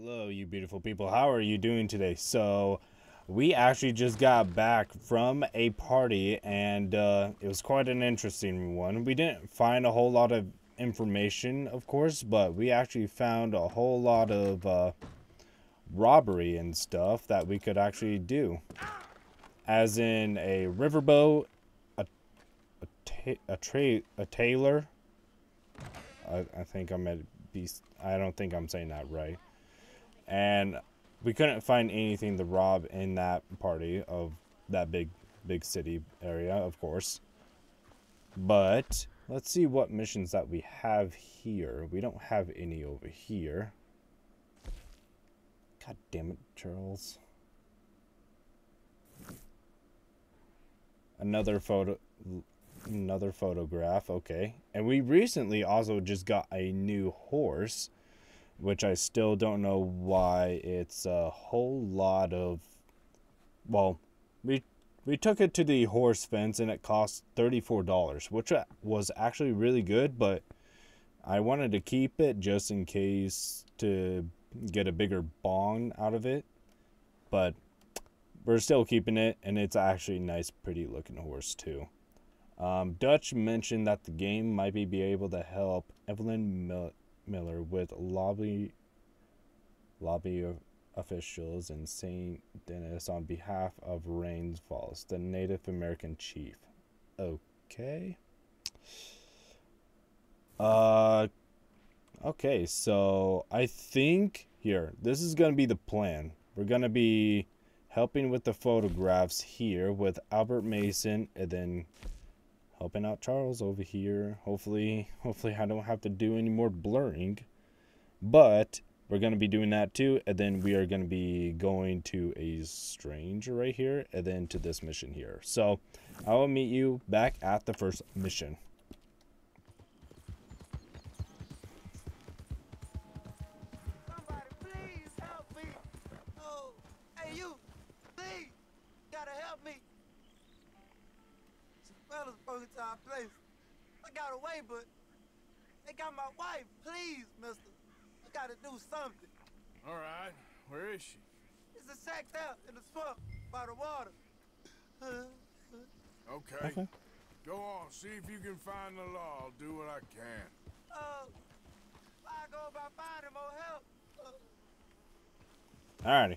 Hello, you beautiful people. How are you doing today? So, we actually just got back from a party, and uh, it was quite an interesting one. We didn't find a whole lot of information, of course, but we actually found a whole lot of uh, robbery and stuff that we could actually do. As in a riverboat, a a, ta- a, tra- a tailor. I, I think I'm at beast. I don't think I'm saying that right. And we couldn't find anything to rob in that party of that big big city area, of course. But let's see what missions that we have here. We don't have any over here. God damn it, Charles. Another photo another photograph, okay. And we recently also just got a new horse which I still don't know why. It's a whole lot of well we we took it to the horse fence and it cost $34 which was actually really good but I wanted to keep it just in case to get a bigger bong out of it. But we're still keeping it and it's actually nice pretty looking horse too. Um, Dutch mentioned that the game might be, be able to help Evelyn Mil- Miller with lobby lobby officials in St. Denis on behalf of Rains Falls, the Native American chief. Okay. Uh okay, so I think here, this is going to be the plan. We're going to be helping with the photographs here with Albert Mason and then helping out Charles over here. Hopefully, hopefully I don't have to do any more blurring. But we're going to be doing that too. And then we are going to be going to a stranger right here and then to this mission here. So I will meet you back at the first mission. Some fellas broke our place. I got away, but they got my wife. Please, mister, I gotta do something. All right, where is she? It's a shack there in the swamp by the water. Okay. Okay. Go on, see if you can find the law. I'll do what I can. Oh, I go about finding more help. Uh, Alrighty.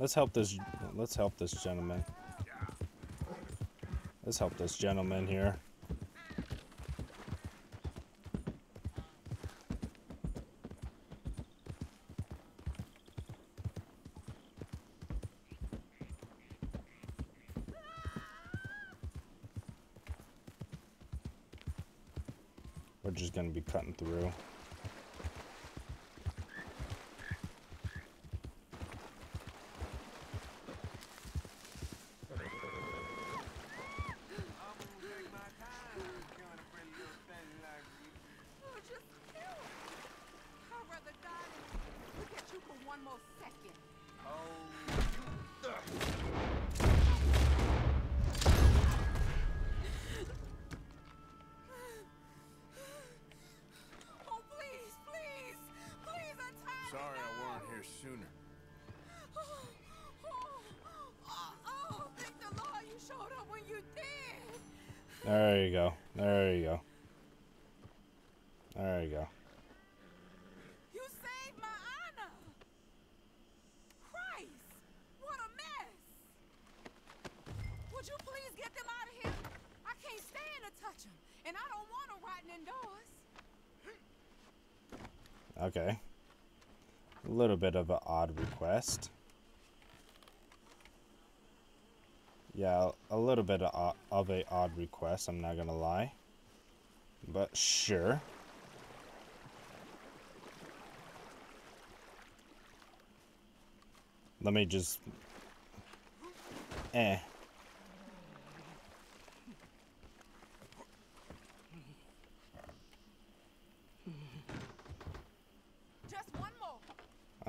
Let's help this let's help this gentleman. Let's help this gentleman here. Okay. A little bit of an odd request. Yeah, a little bit of, of a odd request, I'm not gonna lie. But sure. Let me just... Eh.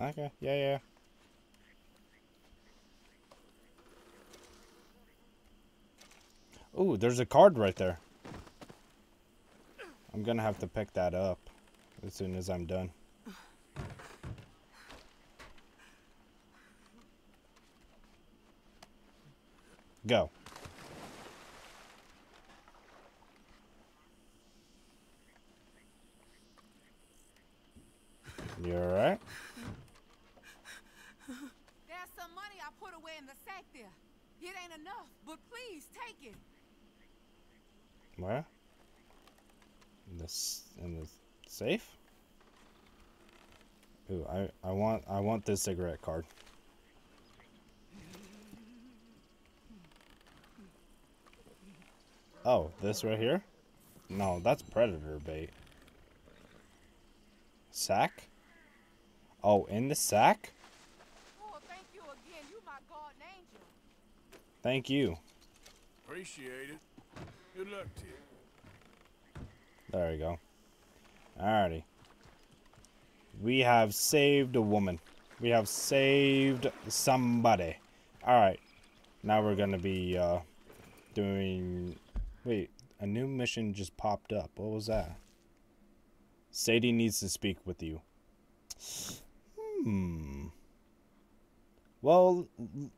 Okay, yeah, yeah. Ooh, there's a card right there. I'm gonna have to pick that up as soon as I'm done. Go. You're It ain't enough, but please take it. Where? In this in the safe? Ooh, I I want I want this cigarette card. Oh, this right here? No, that's predator bait. Sack? Oh, in the sack? Oh, thank you again. You my guardian angel. Thank you. Appreciate it. Good luck to you. There we go. Alrighty. We have saved a woman. We have saved somebody. Alright. Now we're gonna be uh doing wait, a new mission just popped up. What was that? Sadie needs to speak with you. Hmm. Well,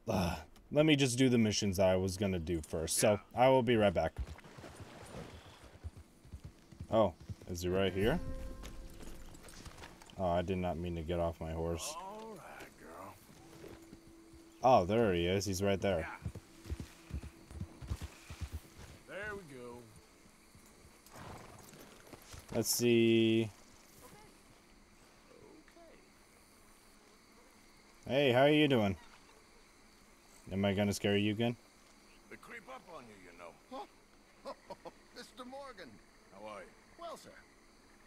uh, let me just do the missions that I was gonna do first. So I will be right back. Oh, is he right here? Oh, I did not mean to get off my horse. All right, girl. Oh, there he is. He's right there. There we go. Let's see. Hey, how are you doing? Am I gonna scare you again? They creep up on you, you know. Mr. Morgan. How are you? Well, sir,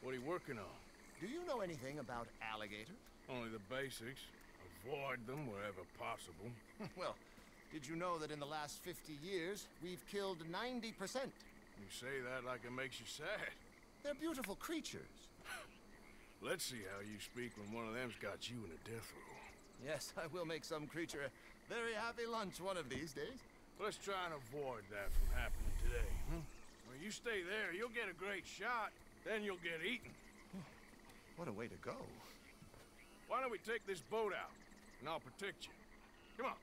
What are you working on? do you know anything about alligators? Only the basics. Avoid them wherever possible. well, did you know that in the last 50 years, we've killed 90%? You say that like it makes you sad. They're beautiful creatures. Let's see how you speak when one of them's got you in a death row. Yes, I will make some creature a very happy lunch one of these days. Let's try and avoid that from happening today. Hmm? When you stay there, you'll get a great shot. Then you'll get eaten. What a way to go. Why don't we take this boat out, and I'll protect you. Come on,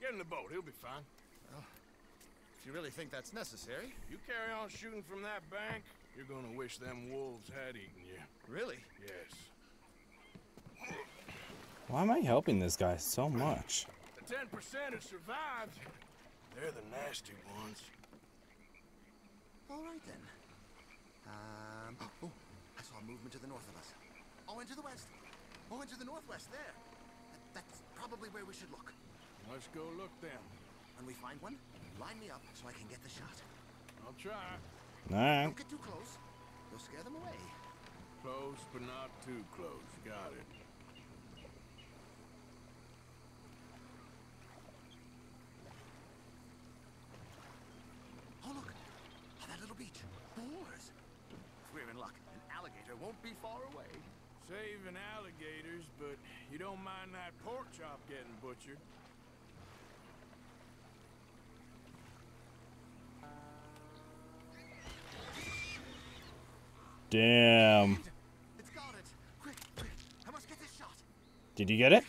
get in the boat. He'll be fine. Well, If you really think that's necessary. You carry on shooting from that bank, you're gonna wish them wolves had eaten you. Really? Yes. Why am I helping this guy so much? The 10% have survived, they're the nasty ones. All right, then. Um, oh, I saw movement to the north of us. Oh, into the west. Oh, into the northwest, there. That, that's probably where we should look. Let's go look then. When we find one, line me up so I can get the shot. I'll try. Alright. Don't get too close. You'll scare them away. Close, but not too close. Got it. Oh, look. Oh, that little beach. Boars. If we're in luck, an alligator won't be far away. Saving alligators, but you don't mind that pork chop getting butchered. Damn. It's got it. Quick, quick. I must get this shot. Did you get it?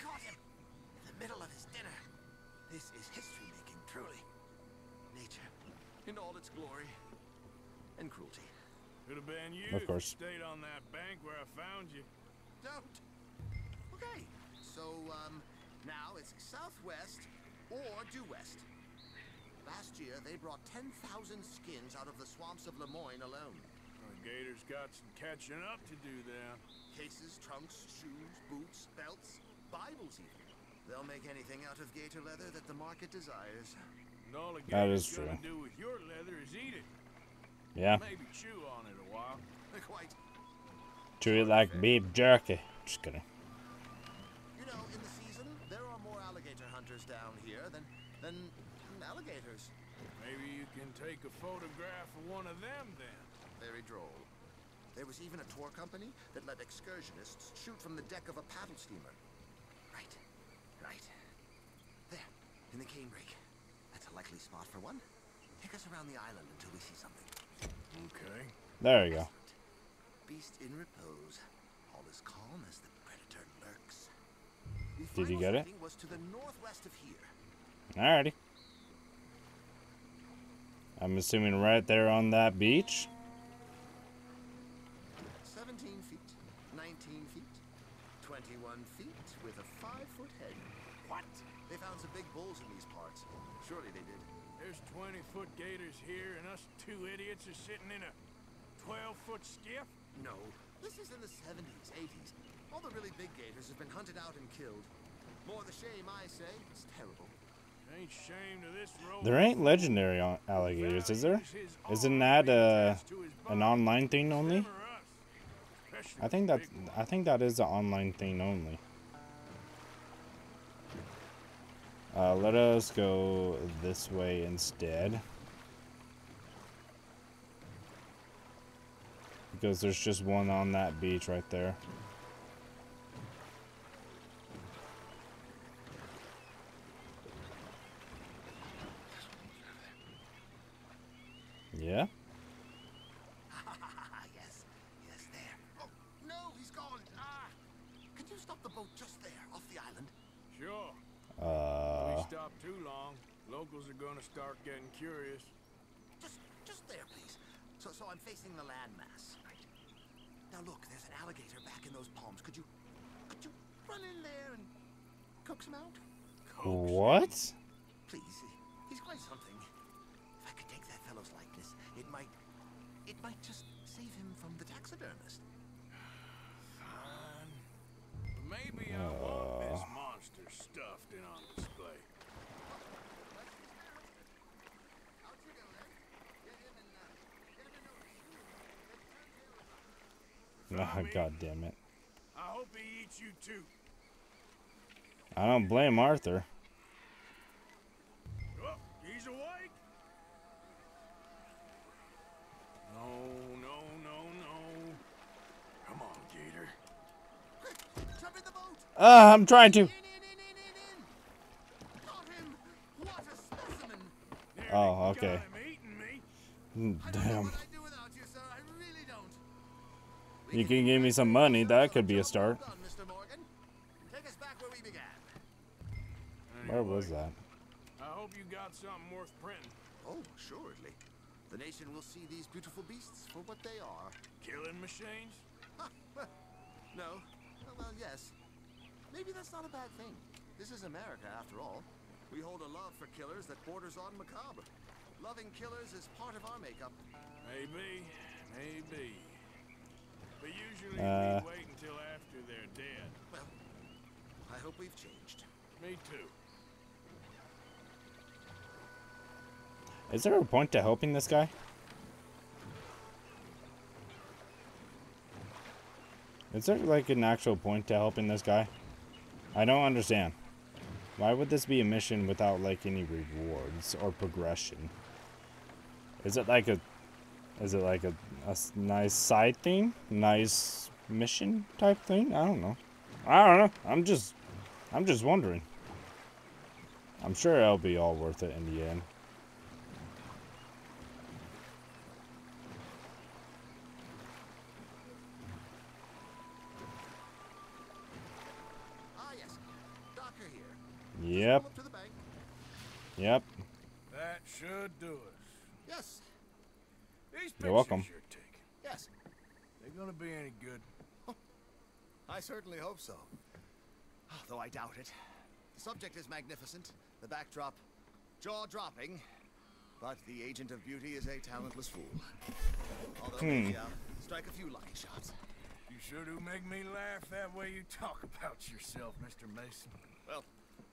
Have been you Of course. stayed on that bank where I found you. Don't. Okay, so, um, now it's southwest or due west. Last year, they brought 10,000 skins out of the swamps of Lemoyne alone. The gators got some catching up to do there. Cases, trunks, shoes, boots, belts, Bibles even. They'll make anything out of gator leather that the market desires. And all the That gators is gonna true. do with your leather is eat it. Yeah. Maybe chew on it a while. Quite. Chew it like beef jerky. Just kidding. You know, in the season, there are more alligator hunters down here than than alligators. Maybe you can take a photograph of one of them then. Very droll. There was even a tour company that let excursionists shoot from the deck of a paddle steamer. Right, right. There, in the canebrake. That's a likely spot for one. Take us around the island until we see something. Okay. There you go. Beast in repose. All as calm as the predator lurks. The Did you get it? sighting was to the northwest of here. Alrighty. I'm assuming right there on that beach. 17 feet, 19 feet, 21 feet with a 5-foot head. What? They found some big bulls in these parts. Surely they did. There's 20-foot gators here, and us two idiots are sitting in a 12-foot skiff? No. This is in the 70s, 80s. All the really big gators have been hunted out and killed. More the shame, I say. It's terrible. Ain't shame to this. There ain't legendary al- alligators, is there? Isn't that uh, an online thing only? I think that's I think that is an online thing only. Uh, let us go this way instead. Because there's just one on that beach right there. Yeah? Ah, yes. Yes, there. Oh, no, he's gone. Ah! Can you stop the boat just there, off the island? Sure. If Uh, we stop too long, locals are gonna start getting curious. Just, just there, please. So, so I'm facing the landmass, right? Now look, there's an alligator back in those palms. Could you, could you run in there and coax him out? Coax what? Please, he's quite something. If I could take that fellow's likeness, it might, it might just save him from the taxidermist. Fine. But maybe I want this monster stuffed and on display. Out you go then. Get him and uh, get him in Oh, God damn it. I hope he eats you too. I don't blame Arthur. Oh, he's awake. No, no, no, no. Come on, Gator. Quick, jump in the boat. Ah, I'm trying to. In, in, in, in, in, in. Got him. What a specimen. Nearly Oh, got okay. him eating me. Mm, I don't know Damn. You can can give me some money. That could be a start. well done, Mr. Morgan. Take us back where we began. Where was that? I hope you got something worth printing. Oh, assuredly. The nation will see these beautiful beasts for what they are. Killing machines? No. Well, well, yes. Maybe that's not a bad thing. This is America, after all. We hold a love for killers that borders on macabre. Loving killers is part of our makeup. Maybe, maybe. But usually Uh. we wait until after they're dead. Well, I hope we've changed. Me too. Is there a point to helping this guy? Is there like an actual point to helping this guy? I don't understand. Why would this be a mission without like any rewards or progression? Is it like a is it like a, a nice side thing? Nice mission type thing? I don't know. I don't know. I'm just I'm just wondering. I'm sure it'll be all worth it in the end. Ah, yes. Docker here. Yep. Up to the bank. Yep. That should do us. Yes. These pictures You're welcome. you're taking, Yes. They're gonna be any good? I certainly hope so. Ah, though I doubt it. The subject is magnificent, the backdrop jaw-dropping, but the agent of beauty is a talentless fool. Although hmm. maybe I'll strike a few lucky shots. You sure do make me laugh that way you talk about yourself, Mr. Mason. Well,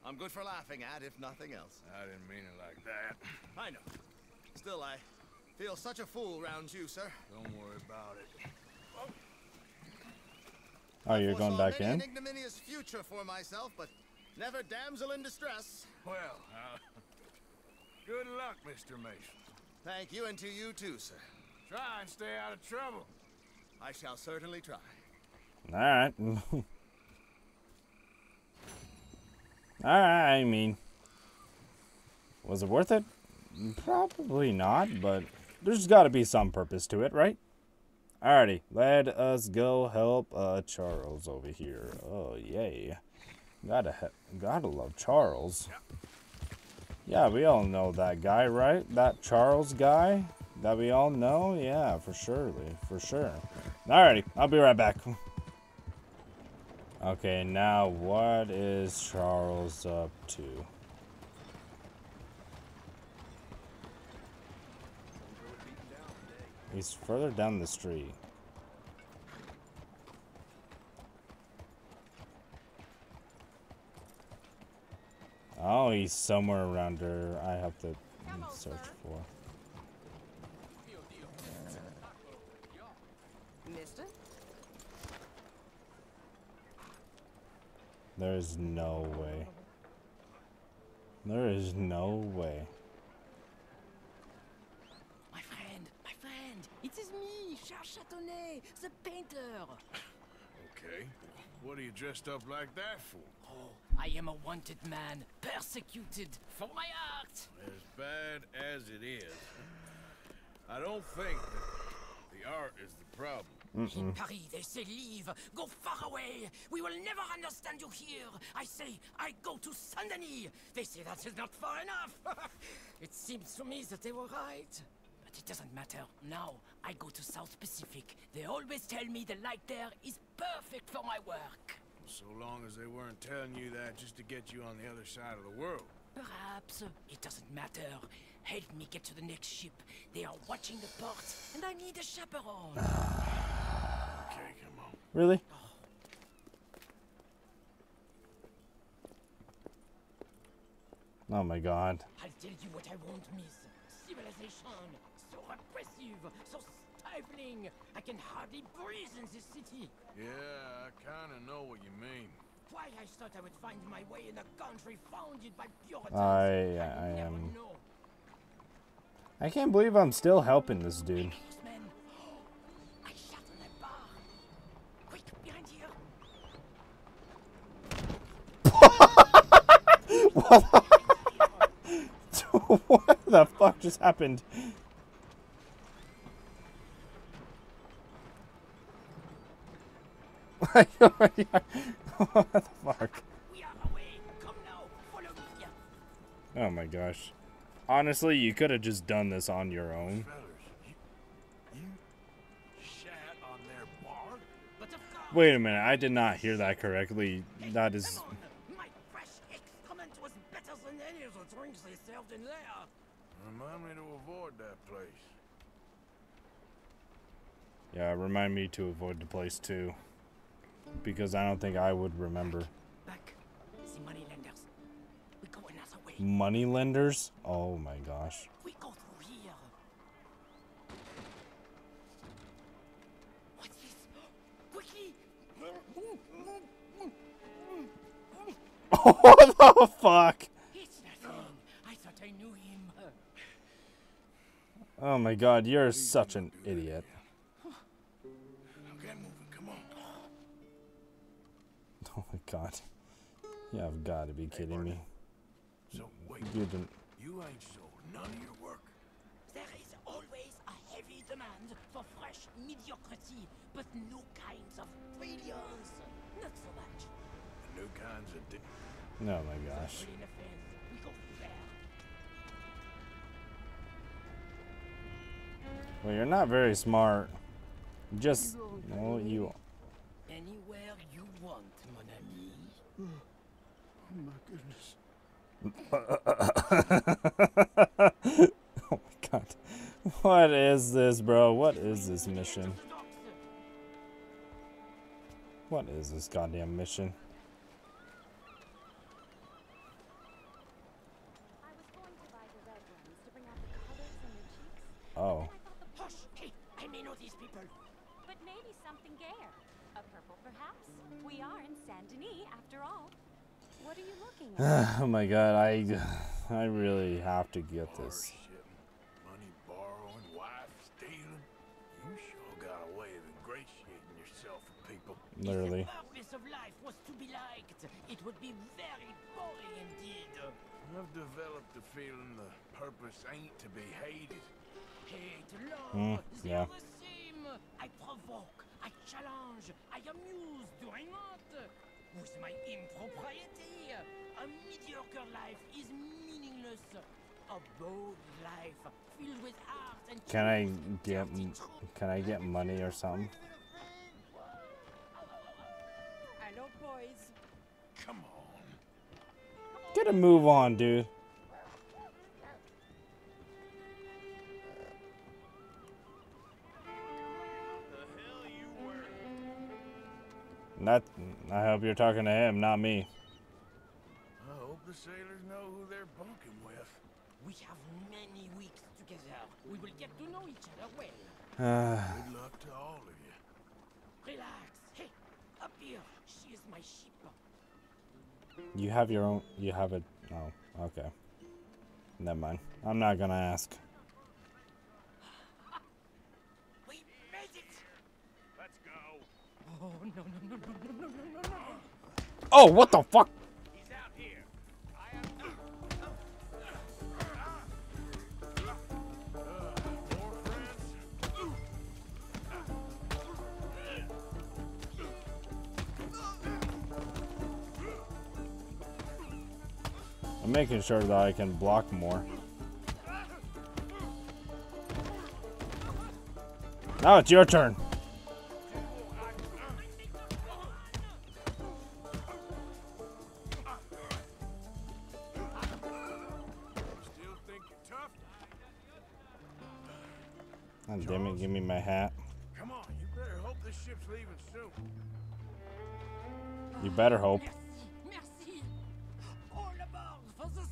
I'm good for laughing at, if nothing else. I didn't mean it like that. I know. Still, I feel such a fool round you, sir. Don't worry about it. Oh, you're going Foresaw back many in? An ignominious future for myself, but never damsel in distress. Well, uh, good luck, Mr. Mason. Thank you, and to you too, sir. Try and stay out of trouble. I shall certainly try. Alright. Alright, I mean. Was it worth it? Probably not, but there's gotta be some purpose to it, right? Alrighty, let us go help uh Charles over here. Oh yay. Gotta gotta love Charles. Yeah, we all know that guy, right? That Charles guy that we all know? Yeah, for surely, for sure. Alrighty, I'll be right back. Okay, now what is Charles up to? He's further down the street. Oh, he's somewhere around here. I have to search for. Mister? There is no way. There is no way. My friend, my friend, it is me, Charles Châtenay, the painter. Okay. What are you dressed up like that for? Oh, I am a wanted man, persecuted for my art. As bad as it is, I don't think that the art is the problem. In Paris, they say leave, go far away. We will never understand you here. I say I go to Saint Denis. They say that is not far enough. it seems to me that they were right. But it doesn't matter. Now I go to South Pacific. They always tell me the light there is perfect for my work. So long as they weren't telling you that just to get you on the other side of the world. Perhaps it doesn't matter. Help me get to the next ship. They are watching the port, and I need a chaperone. Okay, come on. Really? Oh my god. I'll tell you what I won't miss. Civilization. So repressive, so stifling. I can hardly breathe in this city. Yeah, I kind of know what you mean. Why I thought I would find my way in a country founded by Puritans. I- would I am- know. I can't believe I'm still helping this dude. Policemen. I shot on that bar. Quick, behind here. what the fuck just happened? What the fuck? We are away. Come now. Follow me. Oh my gosh. Honestly, you could have just done this on your own. Fellas, you, you shat on their bar? But of course. Wait a minute, I did not hear that correctly. That is. Come. My fresh excrement was better than any of the drinks they served in there. Remind me to avoid that place. Yeah, remind me to avoid the place too. Because I don't think I would remember. Back. The money lenders. We go another way. Money lenders? Oh my gosh. We go through here. What's this? Quickly! what the fuck? It's nothing. I thought I knew him. Oh my god, you're such an idiot. God. You have got to be kidding me. So wait, You didn't. you ain't sold none of your work. There is always a heavy demand for fresh mediocrity, but no kinds of brilliance. Not so much. The new kinds of di- Oh my gosh. Really nothing. We go there. Well, you're not very smart. Just. Well, you. Anywhere you want, Oh, mon ami. oh my god. What is this, bro? What is this mission? What is this goddamn mission? I oh my god, I. I really have to get this. Horseshitting, money borrowing, wife stealing. You sure got a way of ingratiating yourself for people. Literally. If the purpose of life was to be liked, it would be very boring indeed. I've developed the feeling the purpose ain't to be hated. Hate, love, Mm, yeah. the same. I provoke, I challenge, I amuse, do I not? With my impropriety, a mediocre life is meaningless a bold life filled with art and Can I get dirty m- trouble. can I get money or something? Hello, boys. Come on. Get a move on, dude. That I hope you're talking to him, not me. I hope the sailors know who they're bunking with. We have many weeks together. We will get to know each other well. Ah. Good luck to all of you. Relax. Hey, up here. She is my ship. you have your own. You have it. Oh, okay. Never mind. I'm not gonna ask. oh, what the fuck? I'm making sure that I can block more. Now it's your turn.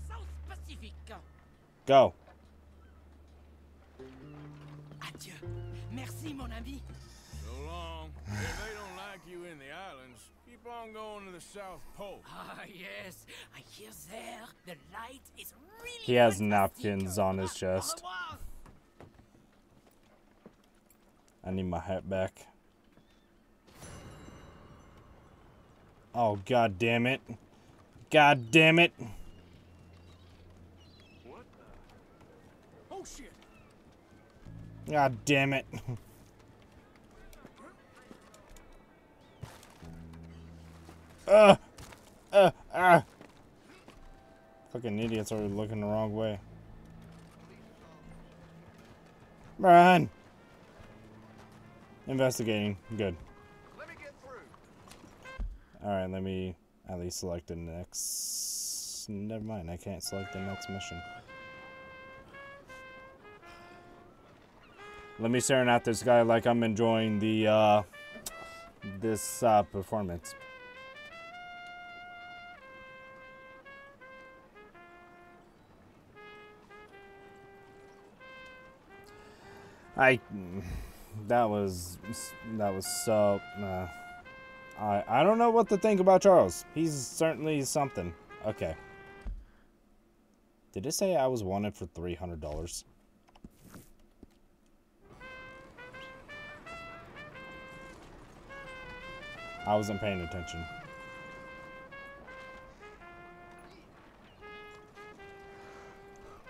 South Pacific. Go. Adieu. Merci, mon ami. So long. if they don't like you in the islands, keep on going to the South Pole. Ah yes, I hear there the light is really. He has napkins on his chest. I need my hat back. Oh, god damn it. God damn it. Oh shit! God damn it. Uh, uh, ah. Fucking idiots are looking the wrong way. Run. Investigating. Good. Alright, let me at least select the next. Never mind, I can't select the next mission. Let me staring at this guy like I'm enjoying the, uh, this, uh, performance. I, that was, that was so, uh, I I don't know what to think about Charles. He's certainly something. Okay. Did it say I was wanted for three hundred dollars? I wasn't paying attention.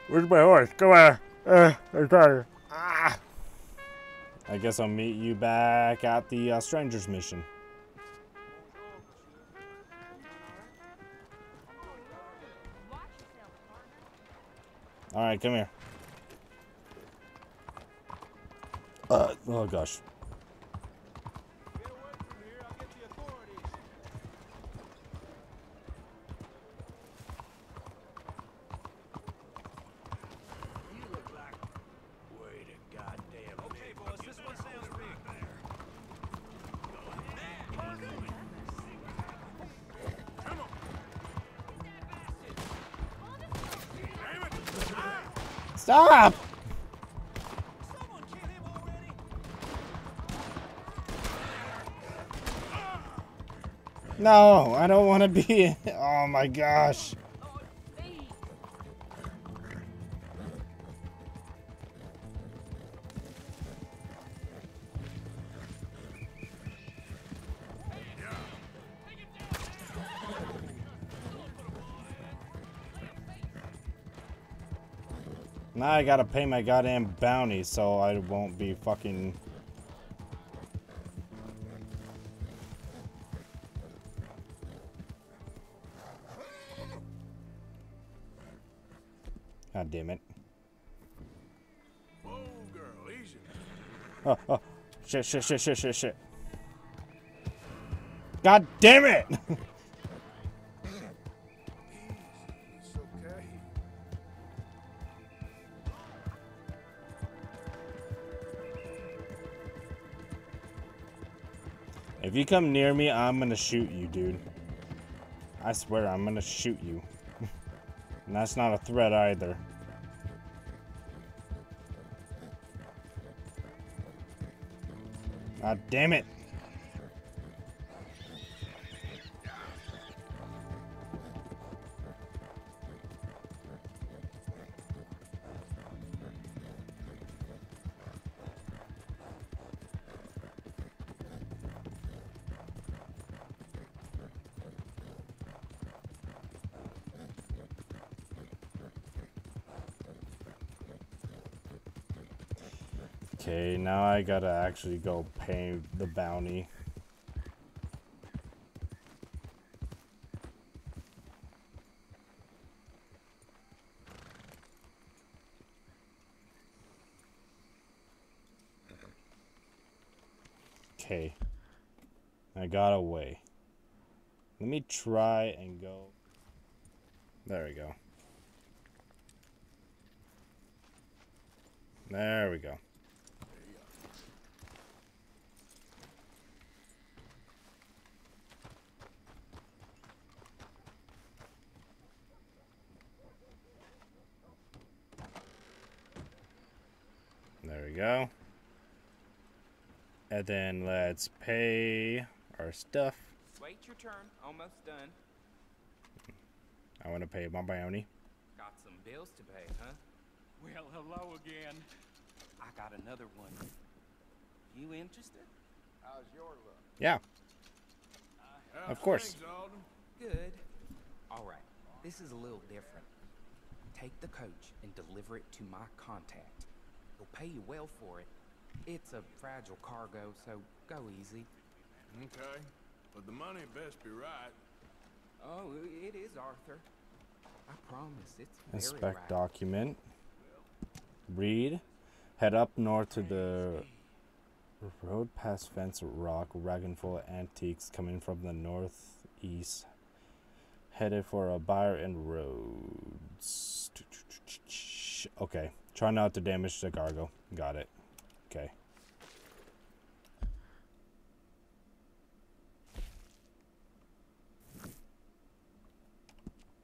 Where's my horse? Come on. Uh, I'm tired. Ah. I guess I'll meet you back at the uh, Strangers mission. All right, come here. Uh, oh gosh. No, I don't want to be. Oh my gosh. Now I gotta pay my goddamn bounty so I won't be fucking. Shit, shit, shit, shit, shit, shit. God damn it! If you come near me, I'm gonna shoot you, dude. I swear, I'm gonna shoot you. and that's not a threat either. God damn it! I gotta actually go pay the bounty. Okay. I got away. Let me try and go. There we go. There we go. There we go. And then let's pay our stuff. Wait your turn. Almost done. I want to pay my bounty. Got some bills to pay, huh? Well, hello again. I got another one. You interested? How's your luck? Yeah, How's Of course. things, Good. All right. This is a little different. Take the coach and deliver it to my contact. He'll pay you well for it. It's a fragile cargo, so go easy. Okay. But the money best be right. Oh, it is, Arthur. I promise it's very inspect right. document. Read. Head up north to the road past Fence Rock, wagon full of antiques coming from the northeast. Headed for a buyer in Rhodes. Okay. Try not to damage the cargo. Got it. Okay.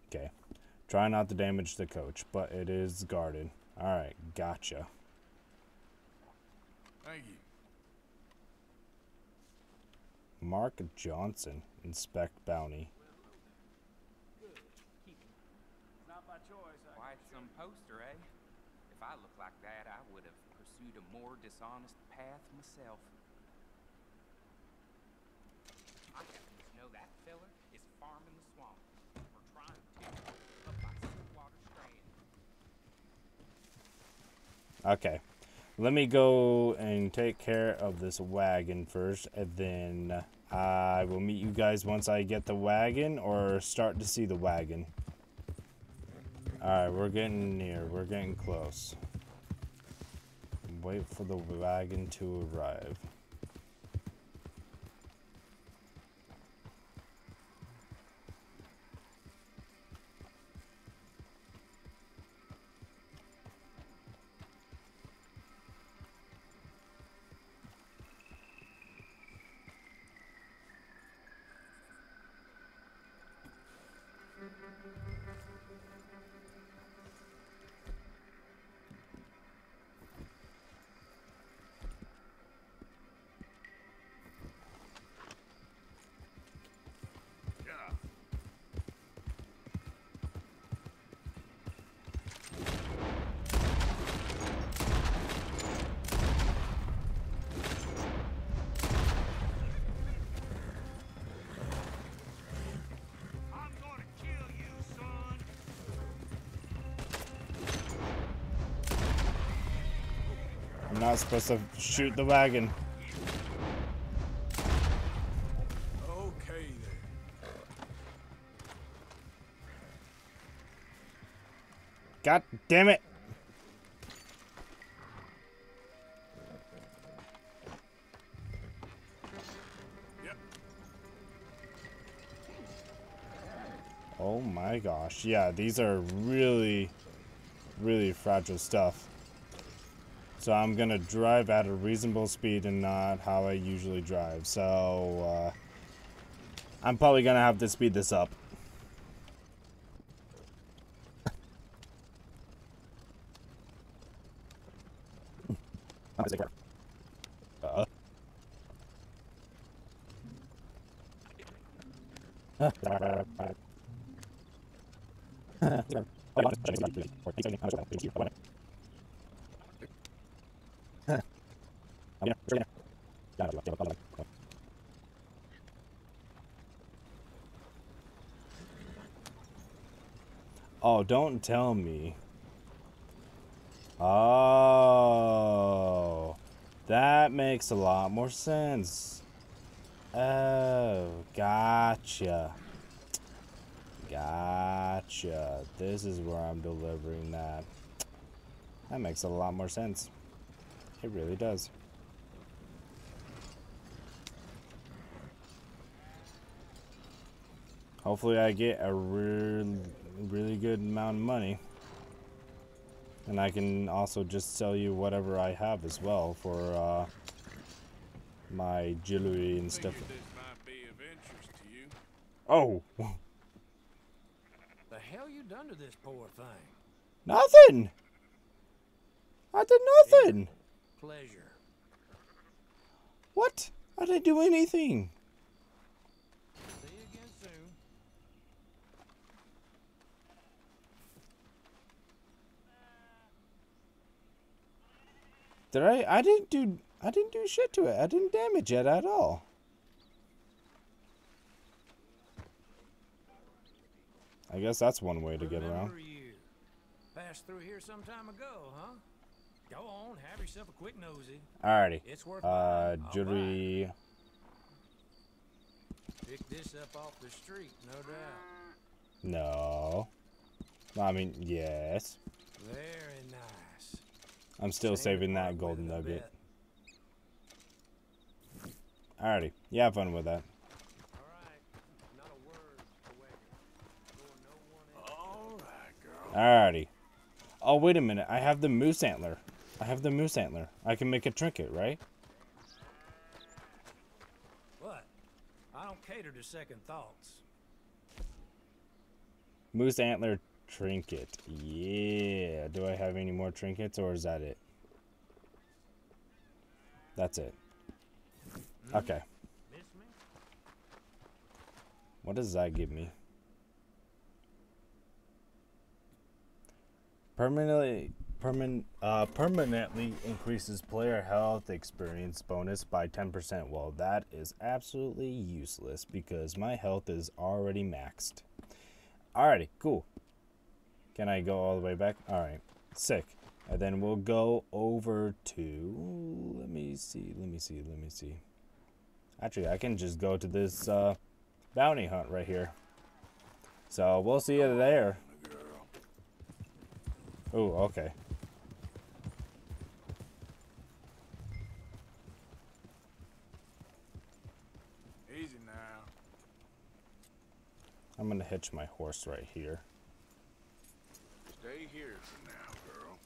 Okay. Try not to damage the coach, but it is guarded. Alright, gotcha. Thank you. Mark Johnson, inspect bounty. Not by choice. I Quite some poster, eh? If I looked like that, I would have pursued a more dishonest path myself. I happen to know that fella is farming the swamp. Or trying to, up by Stillwater Strand. Okay. Let me go and take care of this wagon first, and then I will meet you guys once I get the wagon or start to see the wagon. Alright, we're getting near. We're getting close. Wait for the wagon to arrive. Not supposed to shoot the wagon. Okay then. God damn it! Yep. Oh my gosh. Yeah, these are really, really fragile stuff. So I'm gonna drive at a reasonable speed and not how I usually drive. So, uh, I'm probably gonna have to speed this up. Uh. Oh, don't tell me. Oh, that makes a lot more sense. Oh, gotcha. Gotcha. This is where I'm delivering that. That makes a lot more sense. It really does. Hopefully I get a real, really good amount of money. And I can also just sell you whatever I have as well for uh, my jewelry and stuff. This might be of interest to you. Oh, The hell you done to this poor thing? nothing! I did nothing! Pleasure. What? I didn't do anything. See you again soon. Did I? I didn't do. I didn't do shit to it. I didn't damage it at all. I guess that's one way to get around. Remember you. Passed through here some time ago, huh? Go on, have yourself a quick nosy. Alrighty. It's worth Uh, jury. I'll. Pick this up off the street, no doubt. No. I mean, yes. Nice. I'm still Standard saving that golden with it, I nugget. bet. Alrighty. You have fun with that. All right. Not a word, Wagon. Going no one else. All right, girl. Alrighty. Oh, wait a minute. I have the moose antler. I have the moose antler. I can make a trinket, right? What? I don't cater to second thoughts. Moose antler trinket. Yeah. Do I have any more trinkets or is that it? That's it. Okay. What does that give me? Permanently perman, uh, permanently increases player health experience bonus by 10%. Well, that is absolutely useless because my health is already maxed. Alrighty, cool. Can I go all the way back? Alright, sick. And then we'll go over to. Let me see, let me see, let me see. Actually, I can just go to this uh, bounty hunt right here. So we'll see you there. Oh, okay. Easy now. I'm gonna hitch my horse right here. Here for now, girl.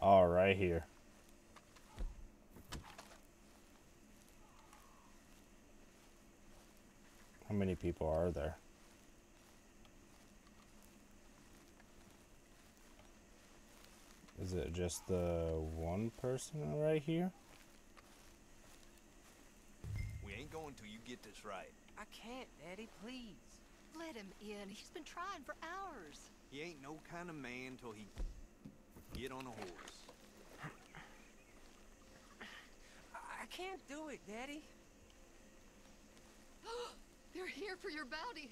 All right here. How many people are there? Is it just the one person right here? We ain't going till you get this right. I can't, Daddy, please. Let him in. He's been trying for hours. He ain't no kind of man till he get on a horse. I can't do it, Daddy. They're here for your bounty.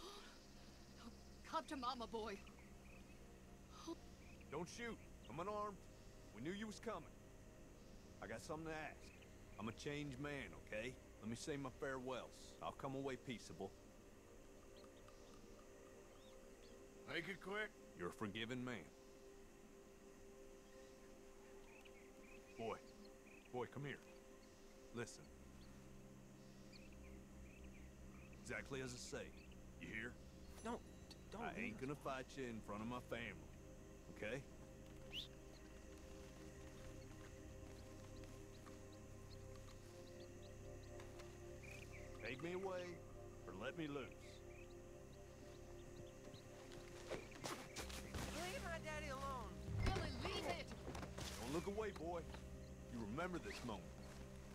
Come to mama, boy. Don't shoot. I'm unarmed. We knew you was coming. I got something to ask. I'm a changed man, okay? Let me say my farewells. I'll come away peaceable. Make it quick. You're a forgiven man. Boy. Boy, come here. Listen. Exactly as I say. You hear? Don't, don't. I ain't gonna fight you in front of my family. Okay? Take me away, or let me loose. Leave my daddy alone. Billy, leave it. Don't look away, boy. You remember this moment.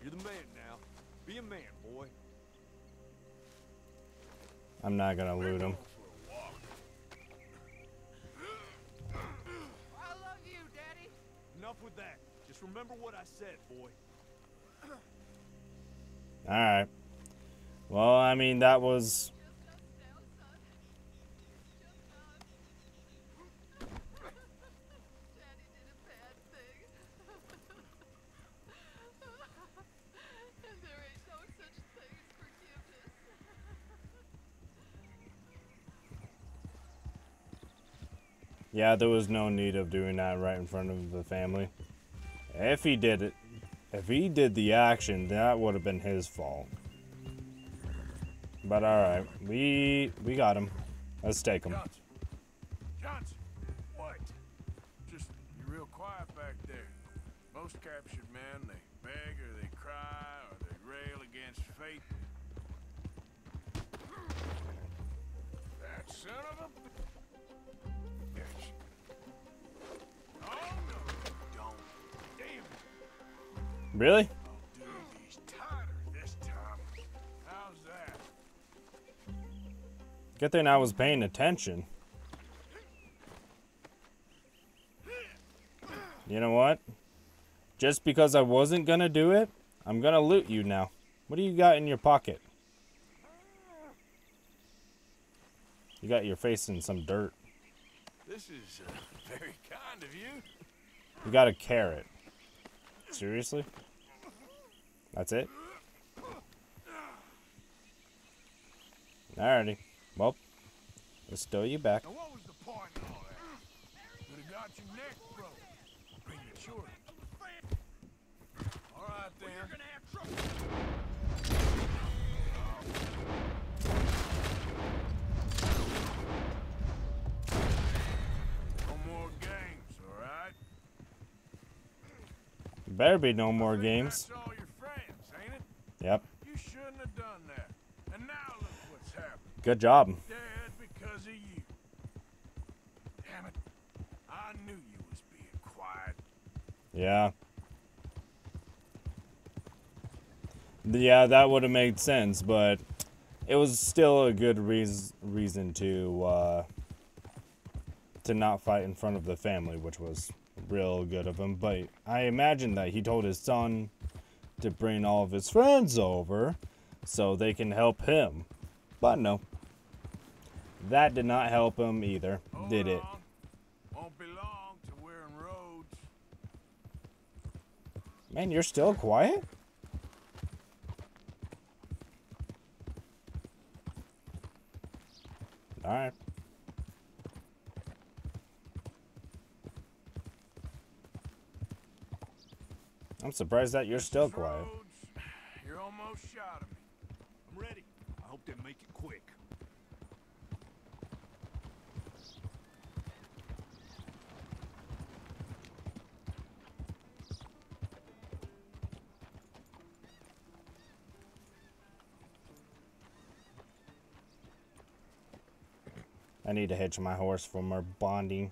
You're the man now. Be a man, boy. I'm not gonna loot him. I love you, daddy. Enough with that. Just remember what I said, boy. Alright. Well, I mean, that was. Yeah, there was no need of doing that right in front of the family. If he did it, if he did the action, that would have been his fault. But all right, we we got him. Let's take him. Johnson. Johnson. What? Just you're real quiet back there. Most captured men, they beg or they cry or they rail against fate. That son of a bitch. Oh no, don't. Damn. Really? Good thing I was paying attention. You know what? Just because I wasn't gonna do it, I'm gonna loot you now. What do you got in your pocket? You got your face in some dirt. This is uh, very kind of you. You got a carrot. Seriously? That's it? Alrighty. Well, let's stow you back. What was the point in all that? Could have got your neck broke. Prematurely. All right then. you're gonna have trouble. No more games, all right? Better be no more games. That's all your friends. Yep. You shouldn't have done that. Being quiet. Yeah. Yeah, that would have made sense, but it was still a good reas reason to uh, to not fight in front of the family, which was real good of him. But I imagine that he told his son to bring all of his friends over so they can help him. But no. That did not help him either, did it? Won't be long till Rhodes. Man, you're still quiet? Alright. I'm surprised that you're still quiet. You're almost shot of me. I'm ready. I hope they make it quick. I need to hitch my horse for more bonding.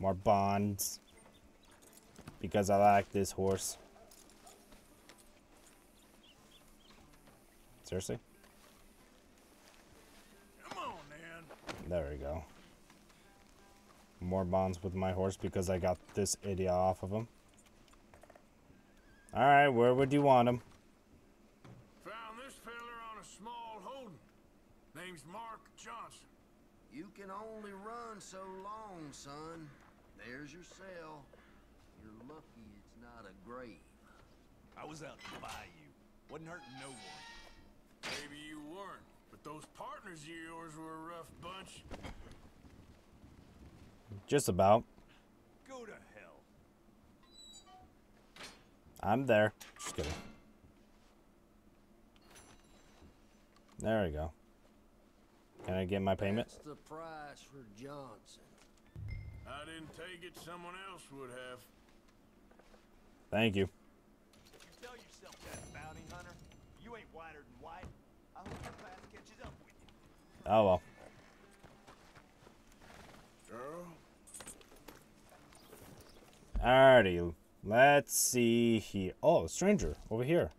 More bonds. Because I like this horse. Seriously? Come on, then. There we go. More bonds with my horse because I got this idiot off of him. Alright, where would you want him? Found this feller on a small holding. Name's Mark Johnson. You can only run so long, son. There's your cell. You're lucky it's not a grave. I was out to buy you. Wasn't hurting no one. Maybe you weren't, but those partners of yours were a rough bunch. Just about. Go to hell. I'm there. Just kidding. There we go. Can I get my payment? That's the price for Johnson. I didn't take it, someone else would have. Thank you. You tell yourself that, bounty hunter. You ain't whiter than white. I hope your past catches up with you. Oh well. Girl? Alrighty. Let's see here. Oh, stranger over here.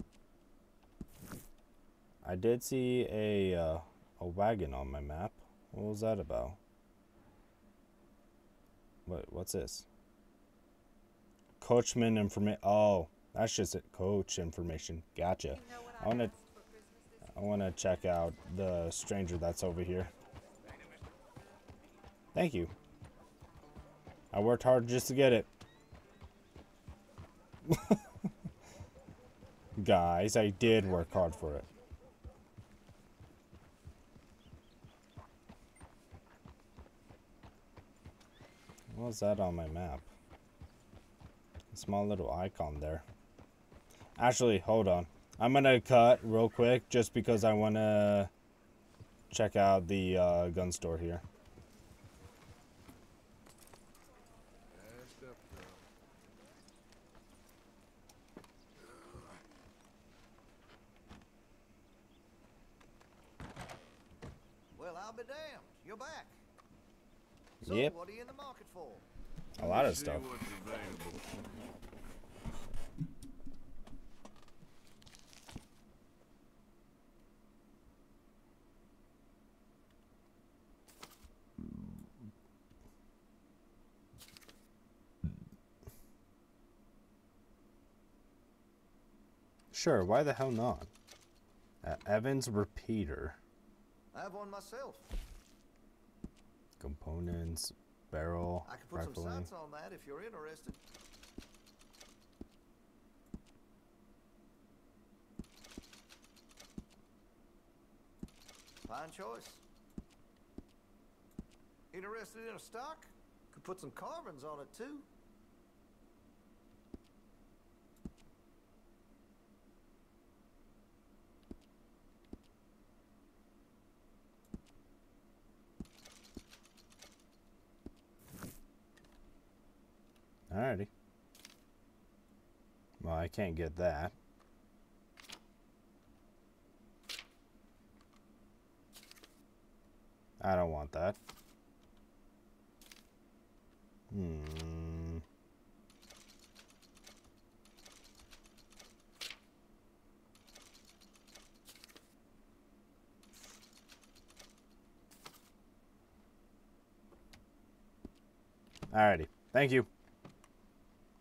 I did see a uh, a wagon on my map. What was that about? What what's this? Coachman information. Oh, that's just it. Coach information. Gotcha. I wanna I wanna check out the stranger that's over here. Thank you. I worked hard just to get it. Guys, I did work hard for it. What's that on my map? A small little icon there. Actually, hold on. I'm gonna cut real quick just because I wanna check out the uh, gun store here. Fast up, girl. Well, I'll be damned. You're back. So, Yep. what are you in the market? A lot of stuff. Sure, why the hell not? Uh, Evans repeater. I have one myself. Components, barrel, I could put some rifling. sights on that if you're interested. Fine choice. Interested in a stock? Could put some carbons on it too. Alrighty. Well, I can't get that. I don't want that. Hmm. Alrighty. Thank you.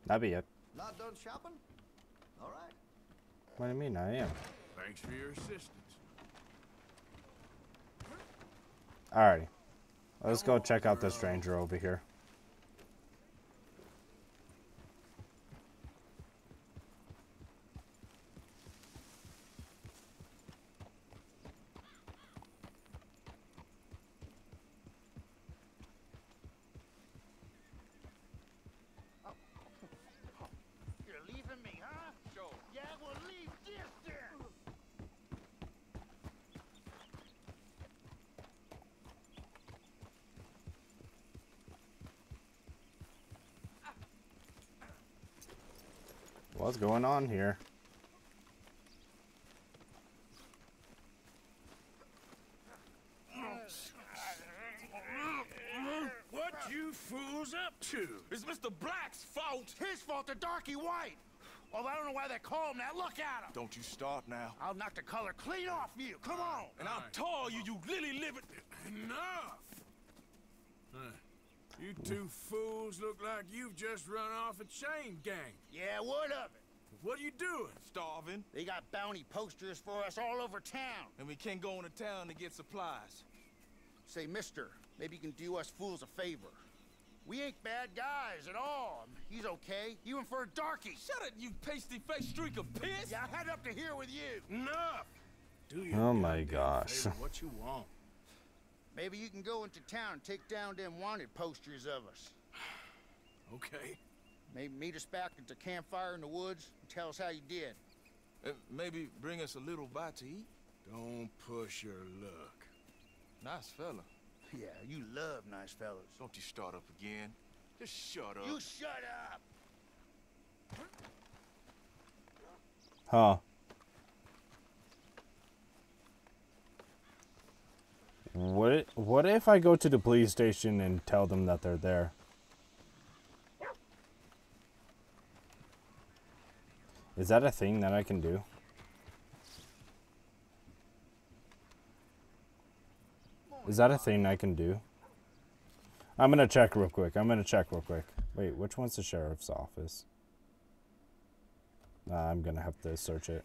That'd be it. Not done shopping? What do you mean I am? Thanks for your assistance. Alrighty. Let's go check out this stranger over here. You're leaving me, huh? Sure. Yeah, well, leave this then. What's going on here? What you fools up to? It's Mr. Black's fault. His fault, the darky white. Well, I don't know why they call him that. Look at him. Don't you start now. I'll knock the color clean off you. Come on. And I'll tar you, you lily livered. Enough! Huh. You two fools look like you've just run off a chain gang. Yeah, what of it? What are you doing? Starving. They got bounty posters for us all over town. And we can't go into town to get supplies. Say, mister, maybe you can do us fools a favor. We ain't bad guys at all. He's okay. Even for a darky. Shut it, you pasty-faced streak of piss! Yeah, I had up to here with you. Enough! Do your Oh my gosh. favor, What you want? Maybe you can go into town and take down them wanted posters of us. Okay. Maybe meet us back at the campfire in the woods and tell us how you did. Uh, maybe bring us a little bite to eat? Don't push your luck. Nice fella. Yeah, you love nice fellas. Don't you start up again. Just shut up. You shut up! Huh. What what if I go to the police station and tell them that they're there? Is that a thing that I can do? Is that a thing I can do? I'm gonna check real quick. I'm gonna check real quick. Wait, which one's the sheriff's office? Nah, I'm gonna have to search it.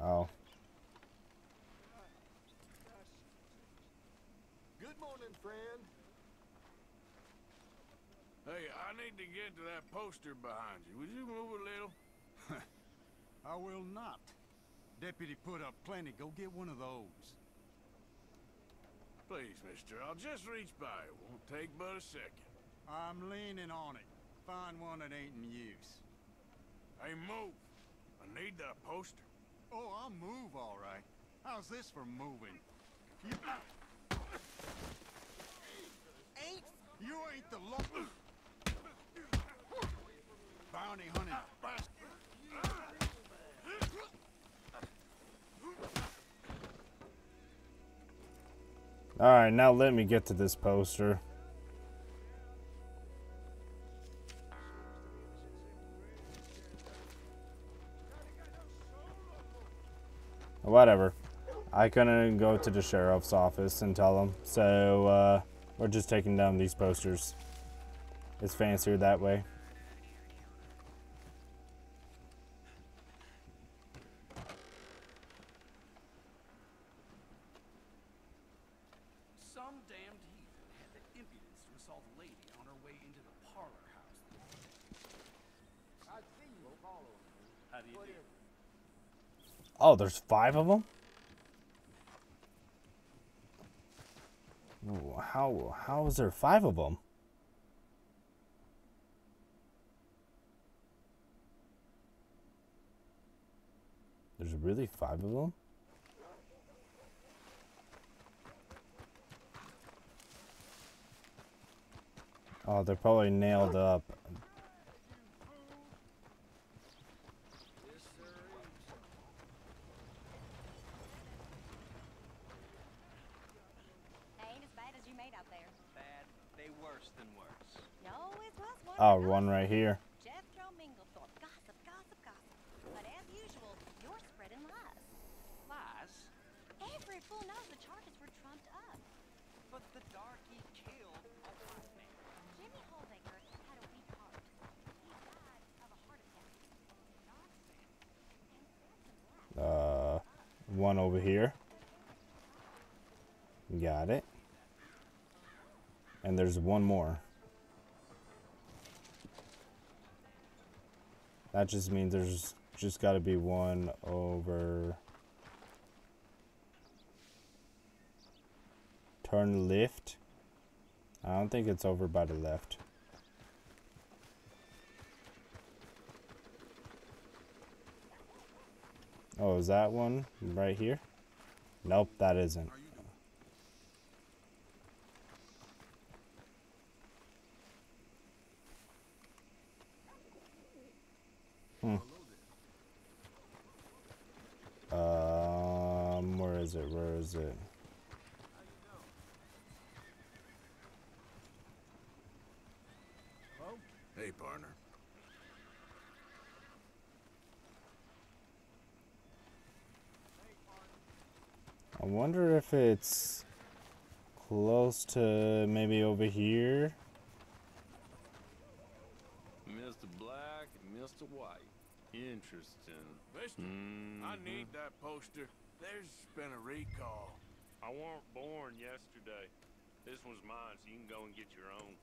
Oh. Good morning, friend. Hey, I need to that poster behind you. Would you move a little? I will not. Deputy put up plenty. Go get one of those. Please, mister, I'll just reach by. It won't take but a second. I'm leaning on it. Find one that ain't in use. Hey, move. I need that poster. Oh, I'll move all right. How's this for moving? You... Ain't you ain't the law. Bounty hunting. Alright, now let me get to this poster. Whatever. I couldn't go to the sheriff's office and tell them, so uh, we're just taking down these posters. It's fancier that way. Some damned heathen had the impudence to assault a lady on her way into the parlor house. I see you following me. How do you do? Oh, there's five of them? How, how is there five of them? There's really five of them? Oh, they're probably nailed up. Ain't as bad as you made out there. Bad, they worse than worse. No, it was one. Oh, one right here. Jethro Minglethorpe. Gossip, gossip, gossip. But as usual, you're spreading lies. Lies? Every fool knows the charges were trumped up. But the darky killed a white man. Jimmy Holbaker had a weak heart. He died of a heart attack. Uh, one over here. Got it. And there's one more. That just means there's just got to be one over. Turn left. I don't think it's over by the left. Oh, is that one right here? Nope, that isn't. Hmm. Um, where is it? Where is it? Hey, partner. I wonder if it's close to maybe over here. Mr. Black and Mr. White. Interesting. Mister, hmm, I hmm. need that poster. There's been a recall. I weren't born yesterday. This one's mine, so you can go and get your own.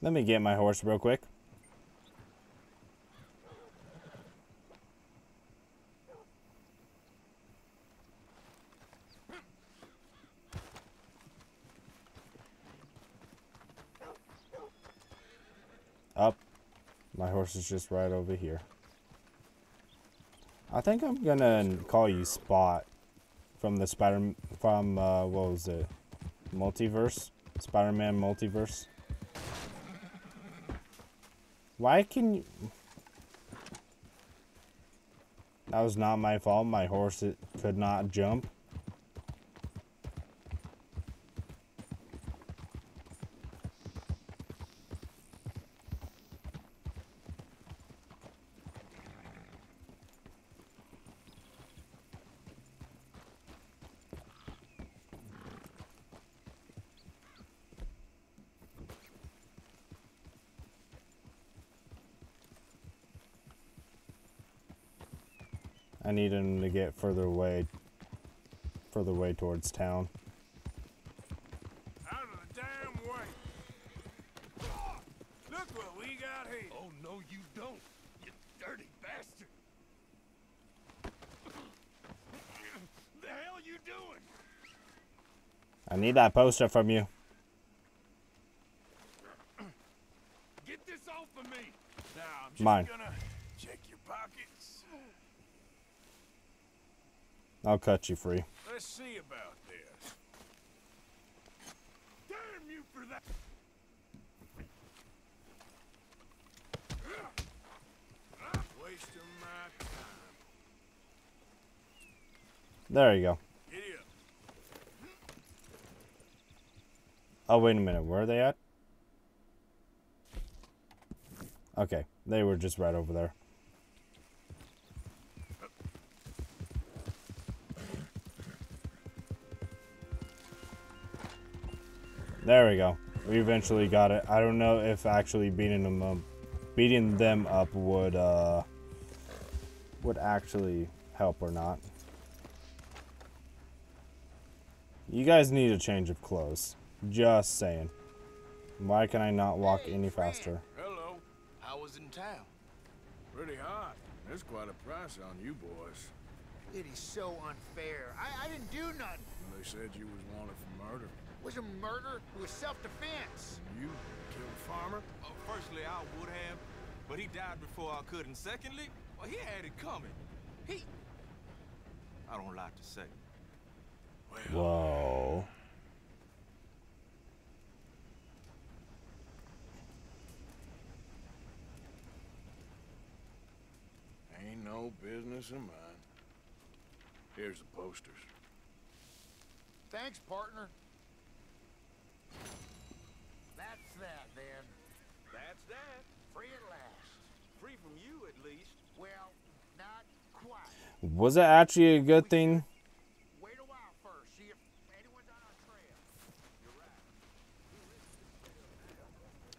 Let me get my horse real quick. Up. My horse is just right over here. I think I'm gonna call you Spot from the Spider from uh, what was it? Multiverse, Spider-Man multiverse. Why can you? That was not my fault. My horse could not jump. I need him to get further away, further away towards town. Out of the damn way. Look what we got here. Oh, no, you don't, you dirty bastard. the hell you doing? I need that poster from you. Get this off of me. Now, I'm just Mine. gonna check your pockets. I'll cut you free. Let's see about this. Damn you for that. Wasting my time. There you go. Oh, wait a minute. Where are they at? Okay. They were just right over there. There we go. We eventually got it. I don't know if actually beating them up, beating them up would uh would actually help or not. You guys need a change of clothes. Just saying. Why can I not walk any faster? Hello. How was in town? Pretty hot. There's quite a price on you boys. It is so unfair. I, I didn't do nothing. They said you was wanted for murder. It was a murder. It was self-defense. You killed Farmer? Oh, firstly, I would have, but he died before I could. And secondly, well, he had it coming. He... I don't like to say. Whoa. Ain't no business of mine. Here's the posters. Thanks, partner. That's that, then. That's that. Free at last. Free from you, at least. Well, not quite. Was it actually a good thing?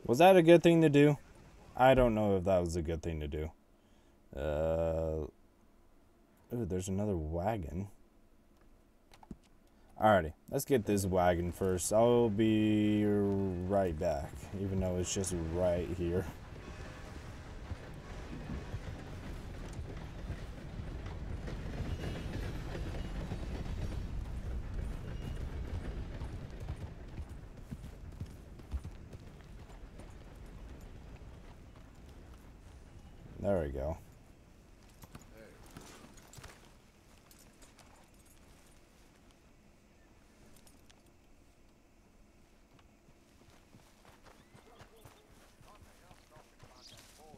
Was that a good thing to do? I don't know if that was a good thing to do. Uh, ooh, there's another wagon. Alrighty, let's get this wagon first. I'll be right back, even though it's just right here. There we go.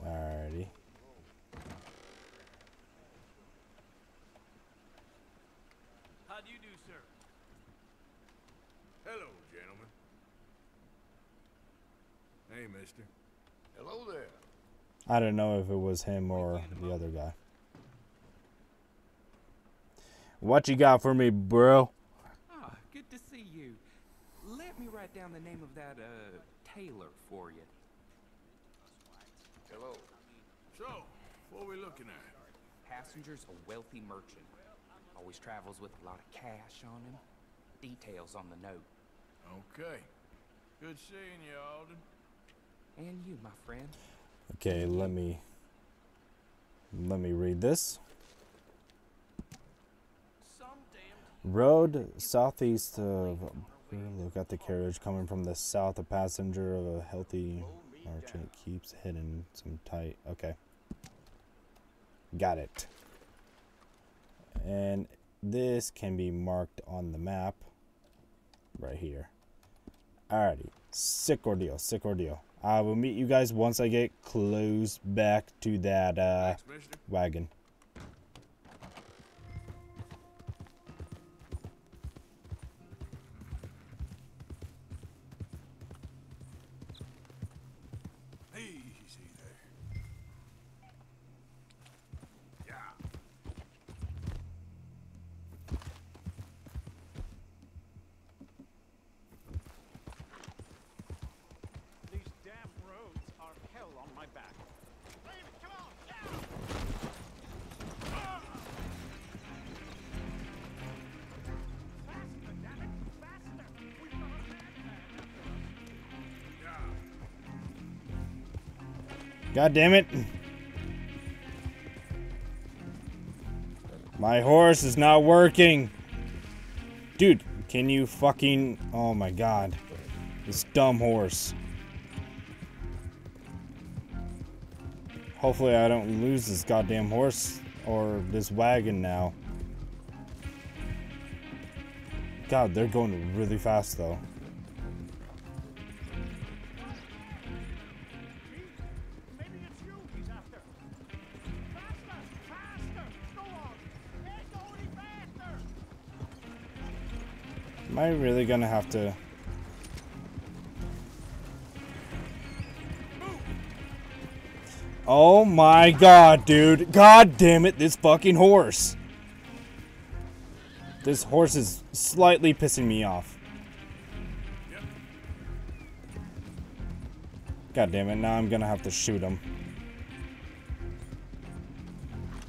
Alrighty. How do you do, sir? Hello, gentlemen. Hey, mister. Hello there. I don't know if it was him or the other guy. What you got for me, bro? Ah, good to see you. Let me write down the name of that, uh, tailor for you. Hello. So, what are we looking at? Passenger's a wealthy merchant. Always travels with a lot of cash on him. Details on the note. Okay. Good seeing you, Alden. And you, my friend. Okay, let me let me read this. Road southeast of look at the carriage coming from the south. A passenger of a healthy merchant keeps hidden some tight. Okay, got it. And this can be marked on the map right here. Alrighty, sick ordeal, sick ordeal. I will meet you guys once I get close back to that uh, wagon. God damn it. My horse is not working. Dude, can you fucking. Oh my god. This dumb horse. Hopefully, I don't lose this goddamn horse or this wagon now. God, they're going really fast though. Really gonna have to? Oh my god, dude. God damn it, this fucking horse. This horse is slightly pissing me off. God damn it, now I'm gonna have to shoot him.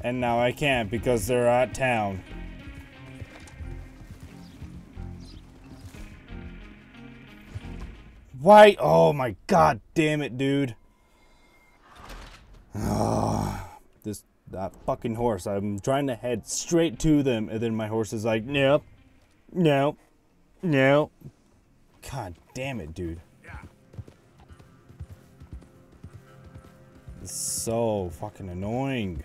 And now I can't because they're at town. Why? Oh my god damn it, dude. Ah, this that fucking horse. I'm trying to head straight to them, and then my horse is like, nope, no, no. God damn it, dude. It's so fucking annoying.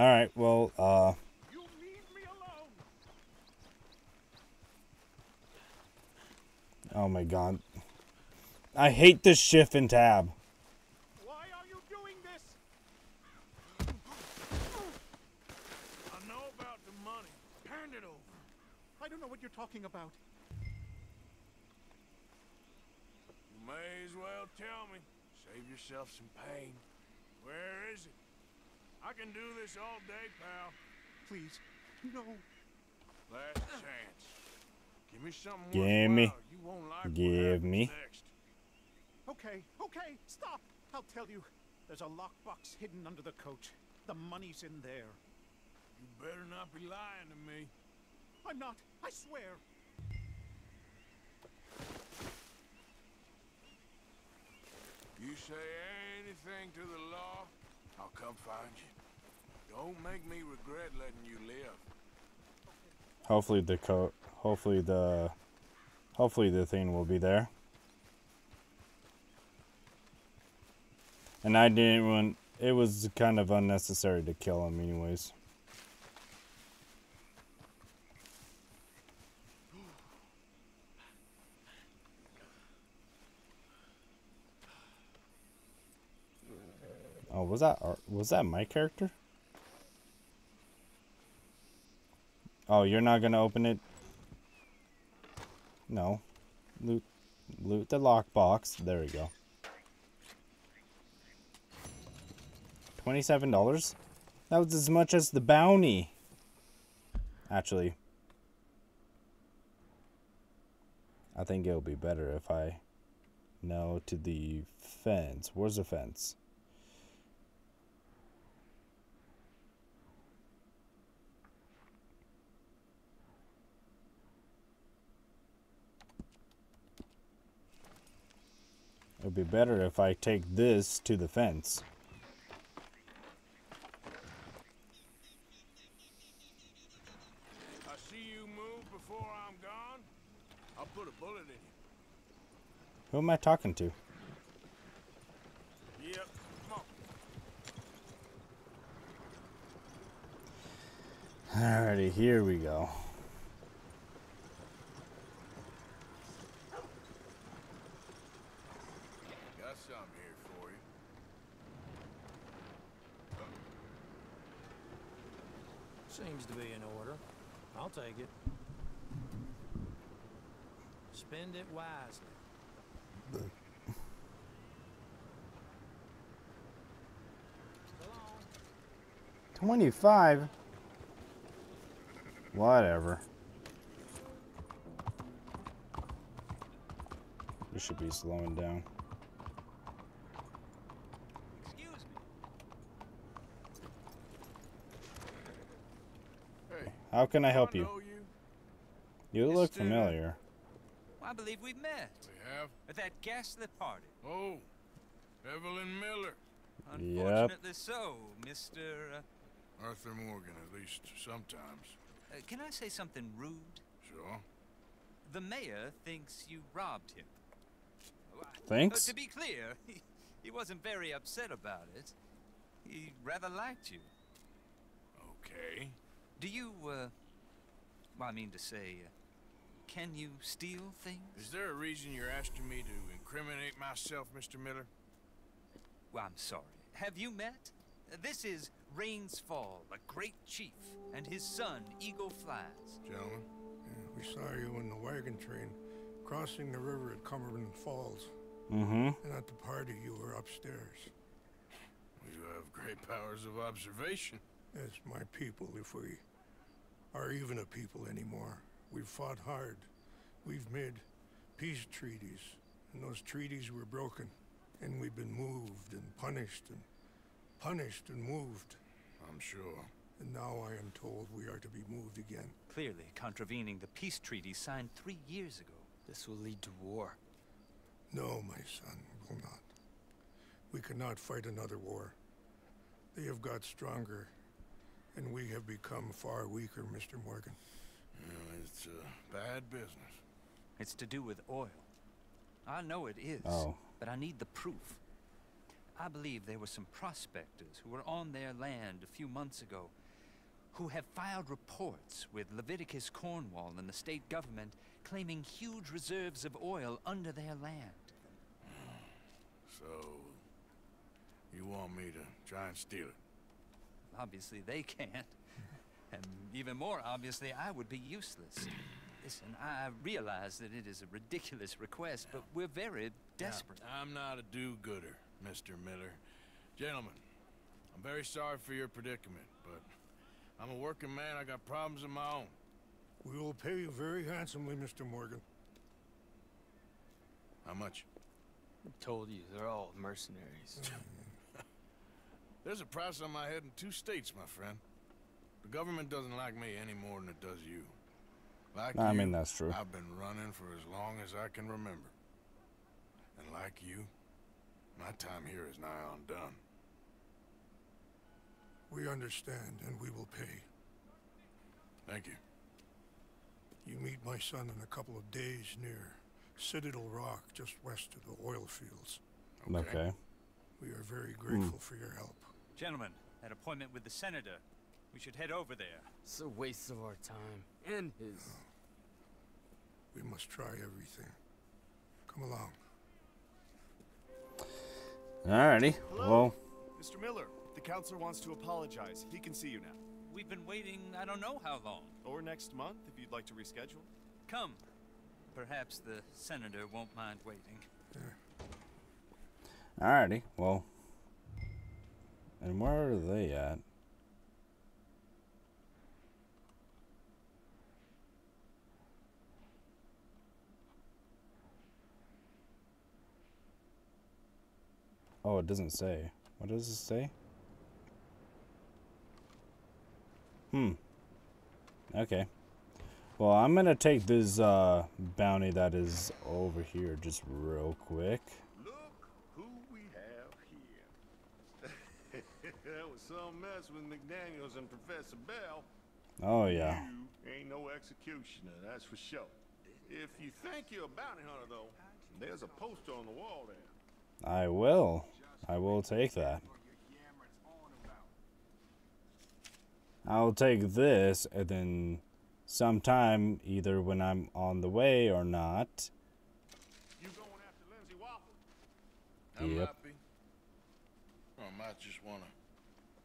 All right, well, uh. Oh my god. I hate this shift and tab. Why are you doing this? I know about the money. Hand it over. I don't know what you're talking about. You may as well tell me. Save yourself some pain. Where is it? I can do this all day, pal. Please, no. Last chance. Give me something Give me. You won't like what Give me. next. Okay, okay, stop. I'll tell you. There's a lockbox hidden under the coach. The money's in there. You better not be lying to me. I'm not. I swear. You say anything to the law, I'll come find you. Don't make me regret letting you live. Hopefully the coat. hopefully the hopefully the thing will be there. And I didn't want it was kind of unnecessary to kill him anyways. Oh, was that was that my character? Oh, you're not gonna open it? No. Loot, loot the lockbox. There we go. Twenty-seven dollars. That was as much as the bounty. Actually, I think it'll be better if I know to the fence. Where's the fence? It'd be better if I take this to the fence. I see you move before I'm gone. I'll put a bullet in you. Who am I talking to? Yep. Come on. Alrighty, here we go. Got something here for you. Seems to be in order. I'll take it. Spend it wisely. Twenty-five. Whatever. We should be slowing down. Hey. How can I help you? you. You look familiar. I believe we've met. We have? At that ghastly party. Oh, Evelyn Miller. Unfortunately so, Mr. Uh, Arthur Morgan, at least sometimes. uh, can I say something rude? Sure. The mayor thinks you robbed him. Uh, Thanks? to be clear, he, he wasn't very upset about it. He rather liked you. Okay. Do you, uh, well, I mean to say, uh, can you steal things? Is there a reason you're asking me to incriminate myself, Mr. Miller? Well, I'm sorry. Have you met? Uh, This is Rains Fall, a great chief, and his son, Eagle Flies. Gentlemen? We saw you in the wagon train crossing the river at Cumberland Falls. Mm-hmm. And at the party, you were upstairs. You have great powers of observation. As my people, if we are even a people anymore. We've fought hard. We've made peace treaties, and those treaties were broken. And we've been moved and punished and punished and moved. I'm sure. And now I am told we are to be moved again. Clearly contravening the peace treaty signed three years ago. This will lead to war. No, my son, it will not. We cannot fight another war. They have got stronger, and we have become far weaker, Mr. Morgan. Well, it's a bad business. It's to do with oil. I know it is, Oh. but I need the proof. I believe there were some prospectors who were on their land a few months ago who have filed reports with Leviticus Cornwall and the state government claiming huge reserves of oil under their land. So, you want me to try and steal it? Obviously, they can't. and even more obviously, I would be useless. Listen, I realize that it is a ridiculous request, but we're very desperate. Now, I'm not a do-gooder, Mr. Miller. Gentlemen, I'm very sorry for your predicament, but I'm a working man. I got problems of my own. We will pay you very handsomely, Mr. Morgan. How much? I told you, they're all mercenaries. There's a price on my head in two states, my friend. The government doesn't like me any more than it does you. Like I you, mean, that's true. I've been running for as long as I can remember. And like you, my time here is nigh undone. We understand, and we will pay. Thank you. You meet my son in a couple of days near Citadel Rock, just west of the oil fields. Okay. We are very grateful hmm. for your help. Gentlemen, that appointment with the senator. We should head over there. It's a waste of our time. And his. We must try everything. Come along. Alrighty. Well, Mr. Miller, the counselor wants to apologize. He can see you now. We've been waiting I don't know how long. Or next month, if you'd like to reschedule. Come. Perhaps the senator won't mind waiting. alrighty. Well. And where are they at? Oh, it doesn't say. What does it say? Hmm. Okay. Well, I'm gonna take this uh, bounty that is over here just real quick. Who we have here? that was some mess with McDaniels and Professor Bell. Oh yeah. You ain't no executioner, that's for sure. If you think you're a bounty hunter, though, there's a poster on the wall there. I will. I will take that. I'll take this and then sometime either when I'm on the way or not. I Yep. might be. Or I might just want to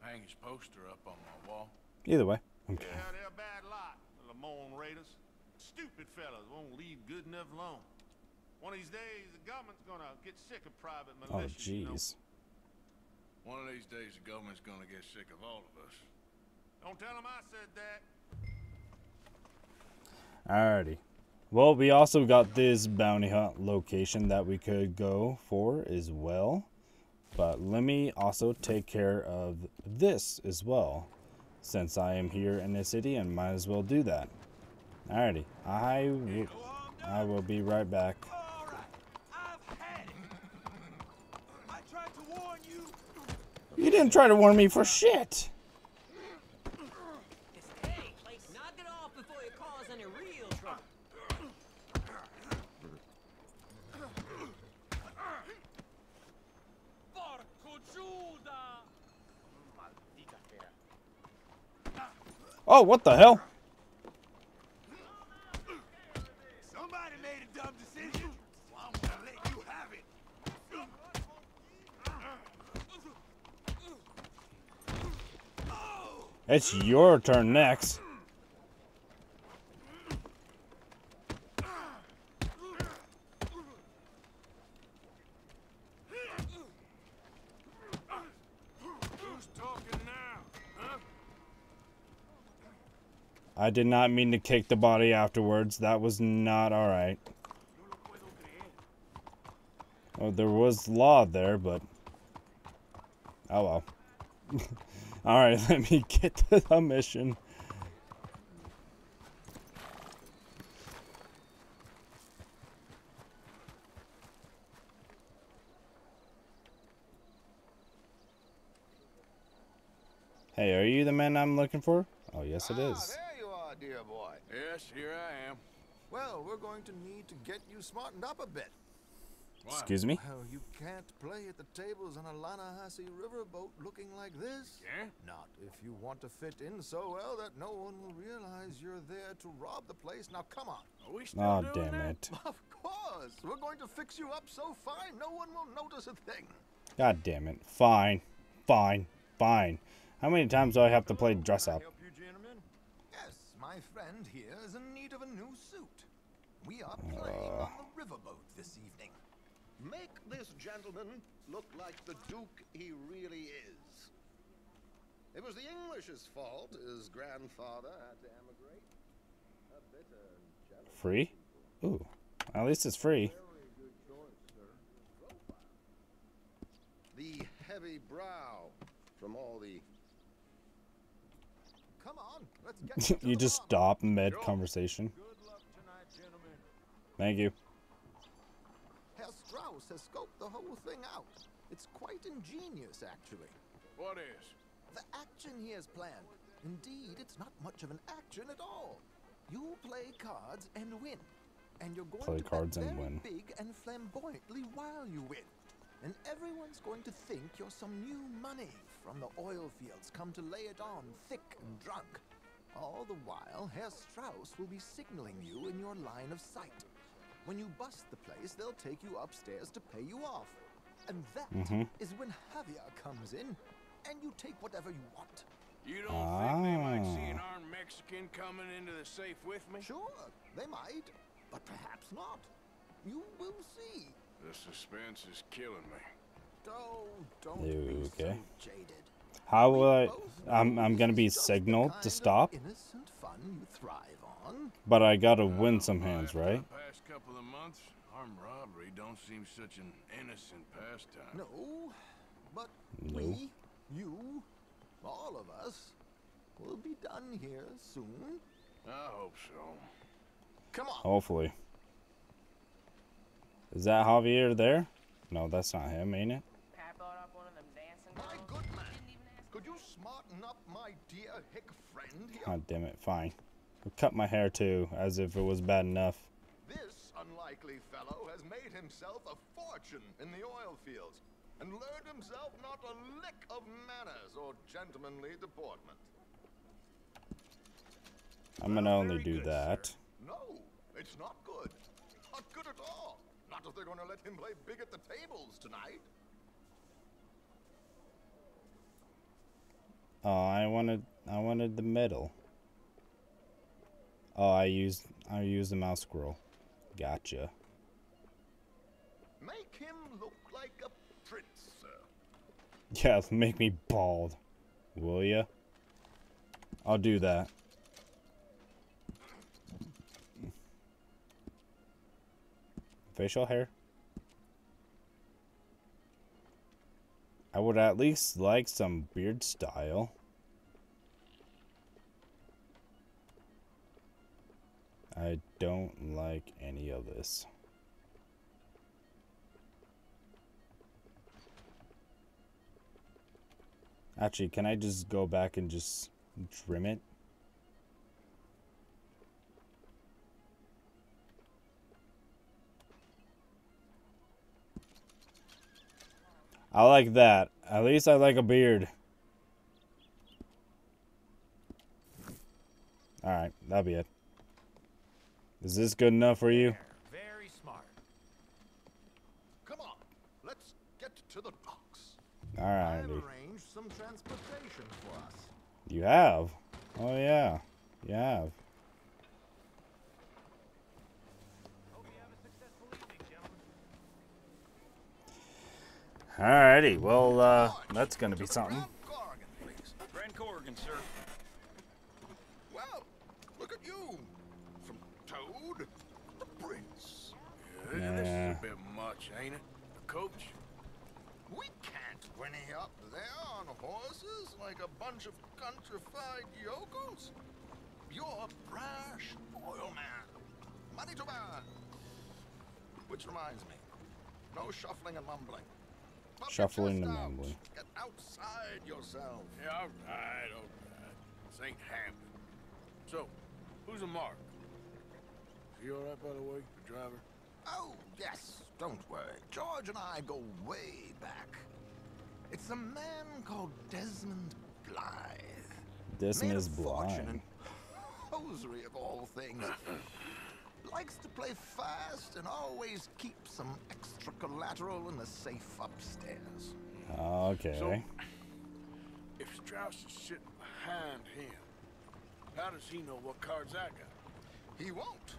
hang his poster up on my wall. Either way. Okay. Yeah, they're a bad lot, the Lemoyne Raiders. Stupid fellas won't leave good enough alone. One of these days, the government's gonna get sick of private Oh militias. you know. jeez. One of these days, the government's going to get sick of all of us. Don't tell them I said that. Alrighty. Well, we also got this bounty hunt location that we could go for as well. But let me also take care of this as well. Since I am here in the city and might as well do that. Alrighty. I will, I will be right back. I tried to warn you. You didn't try to warn me for shit. Hey, knock it off before you cause any real trouble. Porco Giuda! Oh, what the hell? Somebody made a dumb decision. Well, I'm gonna let you have it. It's your turn next. Who's talking now? Huh? I did not mean to kick the body afterwards. That was not alright. Oh, there was law there, but... Oh well. alright, let me get to the mission. Hey, are you the man I'm looking for? Oh, yes it is. There dear boy. Yes, here I am. Well, we're going to need to get you smartened up a bit. Excuse me? Well, you can't play at the tables on a Lannahechee riverboat looking like this. Yeah? Not if you want to fit in so well that no one will realize you're there to rob the place. Now, come on. Are we Oh, damn it. Of course. We're going to fix you up so fine, no one will notice a thing. God damn it. Fine. Fine. Fine. How many times do I have to play dress up? You, gentlemen? Yes, my friend here is in need of a new suit. We are playing Uh. on the riverboat this evening. Make this gentleman look like the Duke he really is. It was the English's fault his grandfather had to emigrate. A bitter and Free? Ooh. At least it's free. Choice. The heavy brow from all the Come on, let's get you just stop mid conversation. Thank you. Herr Strauss has scoped the whole thing out. It's quite ingenious, actually. What is? the action he has planned. Indeed, it's not much of an action at all. You play cards and win. And you're going Play to bet cards and win. big and flamboyantly while you win. And everyone's going to think you're some new money from the oil fields come to lay it on thick and drunk. All the while, Herr Strauss will be signaling you in your line of sight. When you bust the place, they'll take you upstairs to pay you off. And that is Mhm. when Javier comes in, and you take whatever you want. You don't think they might see an Ah. armed Mexican coming into the safe with me? Sure, they might, but perhaps not. You will see. The suspense is killing me. Oh, don't be Okay. so jaded. How will I? I'm I'm gonna be signaled to stop, Innocent fun you thrive on. but I gotta win some hands, right? Past couple of months, armed robbery don't seem such an innocent pastime. No, but No. we, you, all of us, will be done here soon. I hope so. Come on. Hopefully. Is that Javier there? No, that's not him, ain't it? Could you smarten up my dear hick friend here? God damn it, fine. I'll cut my hair too, as if it was bad enough. This unlikely fellow has made himself a fortune in the oil fields and learned himself not a lick of manners or gentlemanly deportment. I'm gonna only do that. No, it's not good. Not good at all. Not if they're going to let him play big at the tables tonight. Oh, I wanted I wanted the middle. Oh, I used I used the mouse scroll. Gotcha. Make him look like a prince, sir. Yeah, make me bald. Will ya? I'll do that. Facial hair? I would at least like some beard style. I don't like any of this. Actually, can I just go back and just trim it? I like that. At least I like a beard. Alright, that'll be it. Is this good enough for you? Very smart. Come on, let's get to the docks. I've arranged some transportation for us. You have? Oh, yeah. You have. Alrighty, well, uh, that's gonna be something. Grand Korrigan, sir. Well, look at you. From Toad to Prince. Yeah, this is a bit much, ain't it? The coach? We can't whinny up there on horses like a bunch of countrified yokels. You're a brash oil man. Money to burn. Which reminds me, no shuffling and mumbling. Pop your Shuffling chest and mumbling. Get outside yourself. Yeah, all right, all right. This ain't happening. So, who's a mark? Is he all right, by the way, the driver? Oh, yes, don't worry. George and I go way back. It's a man called Desmond Blythe. Desmond Made is fortune blind. in hosiery of all things. Likes to play fast and always keep some extra collateral in the safe upstairs. Okay. So, If Strauss is sitting behind him, how does he know what cards I got? He won't.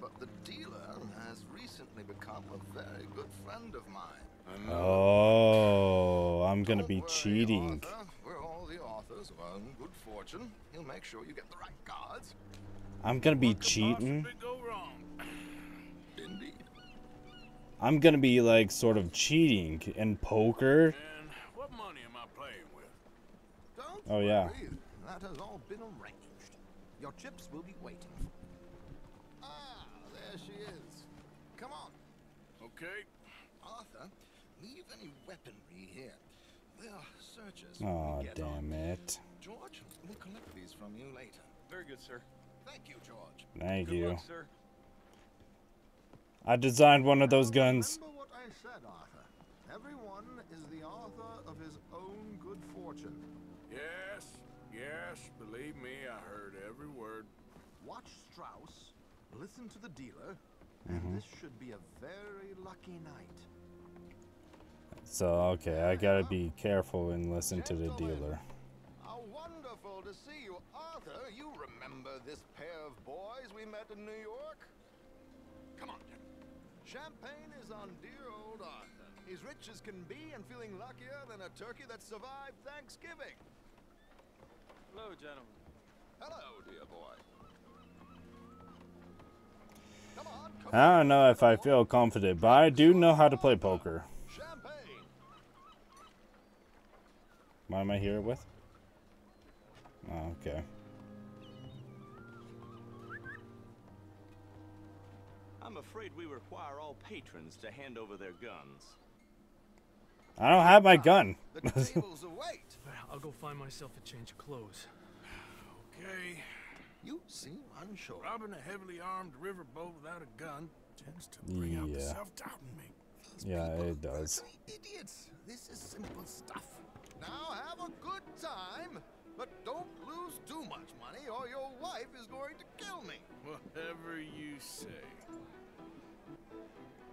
But the dealer has recently become a very good friend of mine. Oh, I'm gonna be cheating. Arthur, we're all the authors of our own good fortune. He'll make sure you get the right cards. I'm gonna be cheating. Go wrong. Indeed. I'm gonna be like sort of cheating in poker. What money am I playing with? Oh, yeah. That has all been arranged. Your chips will be waiting. Ah, there she is. Come on. Okay. Arthur, leave any weaponry here. They are searches. Oh, We on. damn it. George, we'll collect these from you later. Very good, sir. Thank you, George. Thank Good you. luck, sir. I designed one of those guns. Remember what I said, Arthur. Everyone is the author of his own good fortune. Yes, yes, believe me, I heard every word. Watch Strauss, listen to the dealer, and mm-hmm. this should be a very lucky night. So, okay, I gotta be careful and listen to the dealer. How wonderful to see you, Arthur. You remember this pair of boys we met in New York? Come on, Jim. Champagne is on dear old Arthur. He's rich as can be and feeling luckier than a turkey that survived Thanksgiving. Hello, gentlemen. Hello, dear boy. Come on, come I don't know if I feel confident, but I do know how to play poker. Champagne. What am I here with? Oh, okay. I'm afraid we require all patrons to hand over their guns. I don't have my gun. tables await. I'll go find myself a change of clothes. Okay. You seem unsure. Robbing a heavily armed riverboat without a gun tends to bring out the Yeah. self-doubt in me. Yeah, it does. Idiots. This is simple stuff. Now have a good time, but don't lose too much money or your wife is going to kill me. Whatever you say.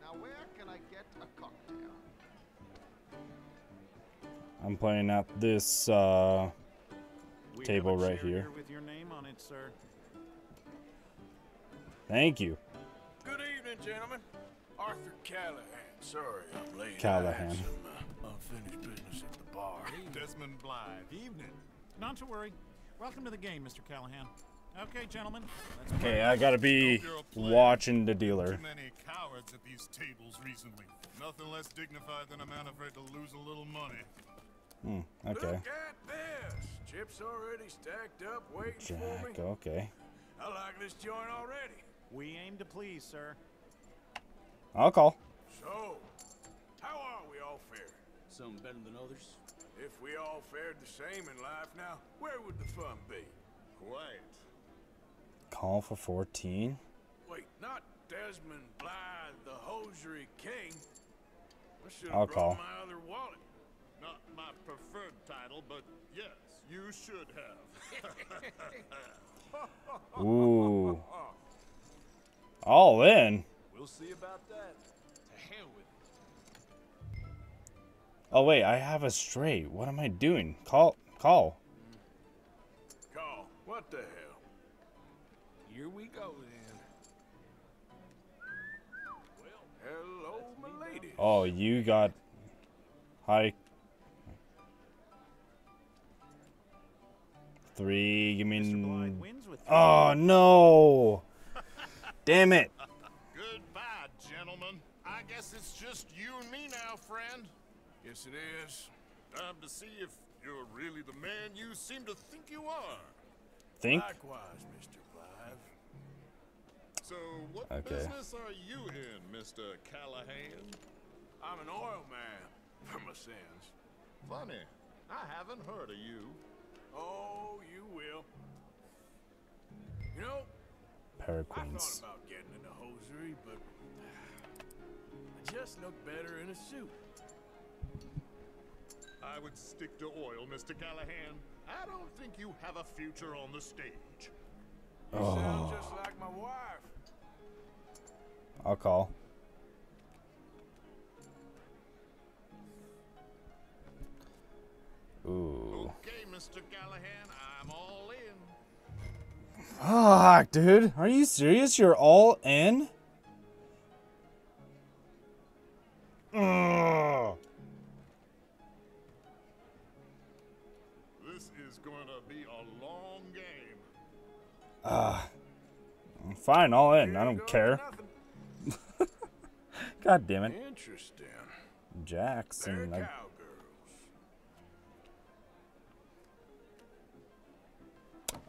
Now where can I get a cocktail? I'm playing at this uh, table right chair here. with your name on it, sir. Thank you. Good evening, gentlemen. Arthur Callahan. Sorry I'm late. I Callahan. had some uh, unfinished business at the bar. Desmond Blythe. Evening. Not to worry. Welcome to the game, Mr. Callahan. Okay, gentlemen. Let's Okay. I gotta be watching the dealer. Too many cowards at these tables recently. Nothing less dignified than a man afraid to lose a little money. Hmm, okay. Look at this. Chips already stacked up, waiting for me. Jack, okay. I like this joint already. We aim to please, sir. I'll call. So, how are we all fair? Some better than others. If we all fared the same in life now, where would the fun be? Quiet. Call for 14. Wait, not Desmond Blythe, the hosiery king. I should I'll have brought call. my other wallet. Not my preferred title, but yes, you should have. Ooh. All in. We'll see about that. Oh wait, I have a straight. What am I doing? Call, call. Call. What the hell? Here we go then. Well, Hello, my lady. Oh, you got high. Three. Give me. Oh no! Damn it! Goodbye, gentlemen. I guess it's just you and me now, friend. Yes, it is. Time to see if you're really the man you seem to think you are. Think? Likewise, Mr. Blythe. So, what Okay. business are you in, Mr. Callahan? I'm an oil man, for my sins. Funny. I haven't heard of you. Oh, you will. You know, I Paraquins. thought about getting in into hosiery, but I just look better in a suit. I would stick to oil, Mr. Callahan. I don't think you have a future on the stage. You sound Oh. just like my wife. I'll call. Ooh. Okay, Mr. Callahan, I'm all in. Fuck, dude. Are you serious? You're all in? Ah. fine, all in. I don't care. God damn it. Interesting. Jackson. I-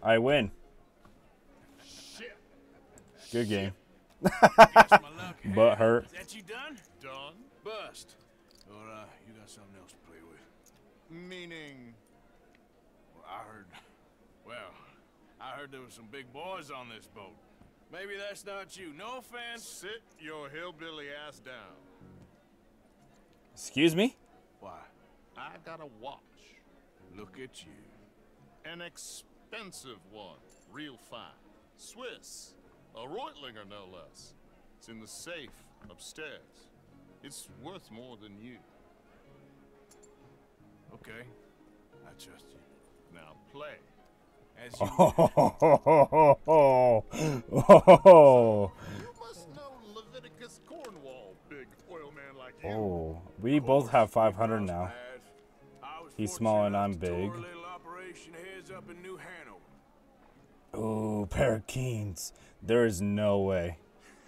I win. Shit. Good game. Guess my luck had Butt hurt. Is that you done? Done. Bust. Or uh, you got something else to play with? Meaning. Well, I heard. Well, I heard there was some big boys on this boat. Maybe that's not you. No offense. Sit your hillbilly ass down. Excuse me? Why? I got a watch. Look at you. An expensive one. Real fine. Swiss. A Reutlinger, no less. It's in the safe upstairs. It's worth more than you. Okay. I trust you. Now play. As you Oh, You must know Leviticus Cornwall, big oil man like you. oh, we both have 500 now. He's small and I'm big. Tour a little operation heads up in New Hanover. Oh, pair of Keens. There is no way.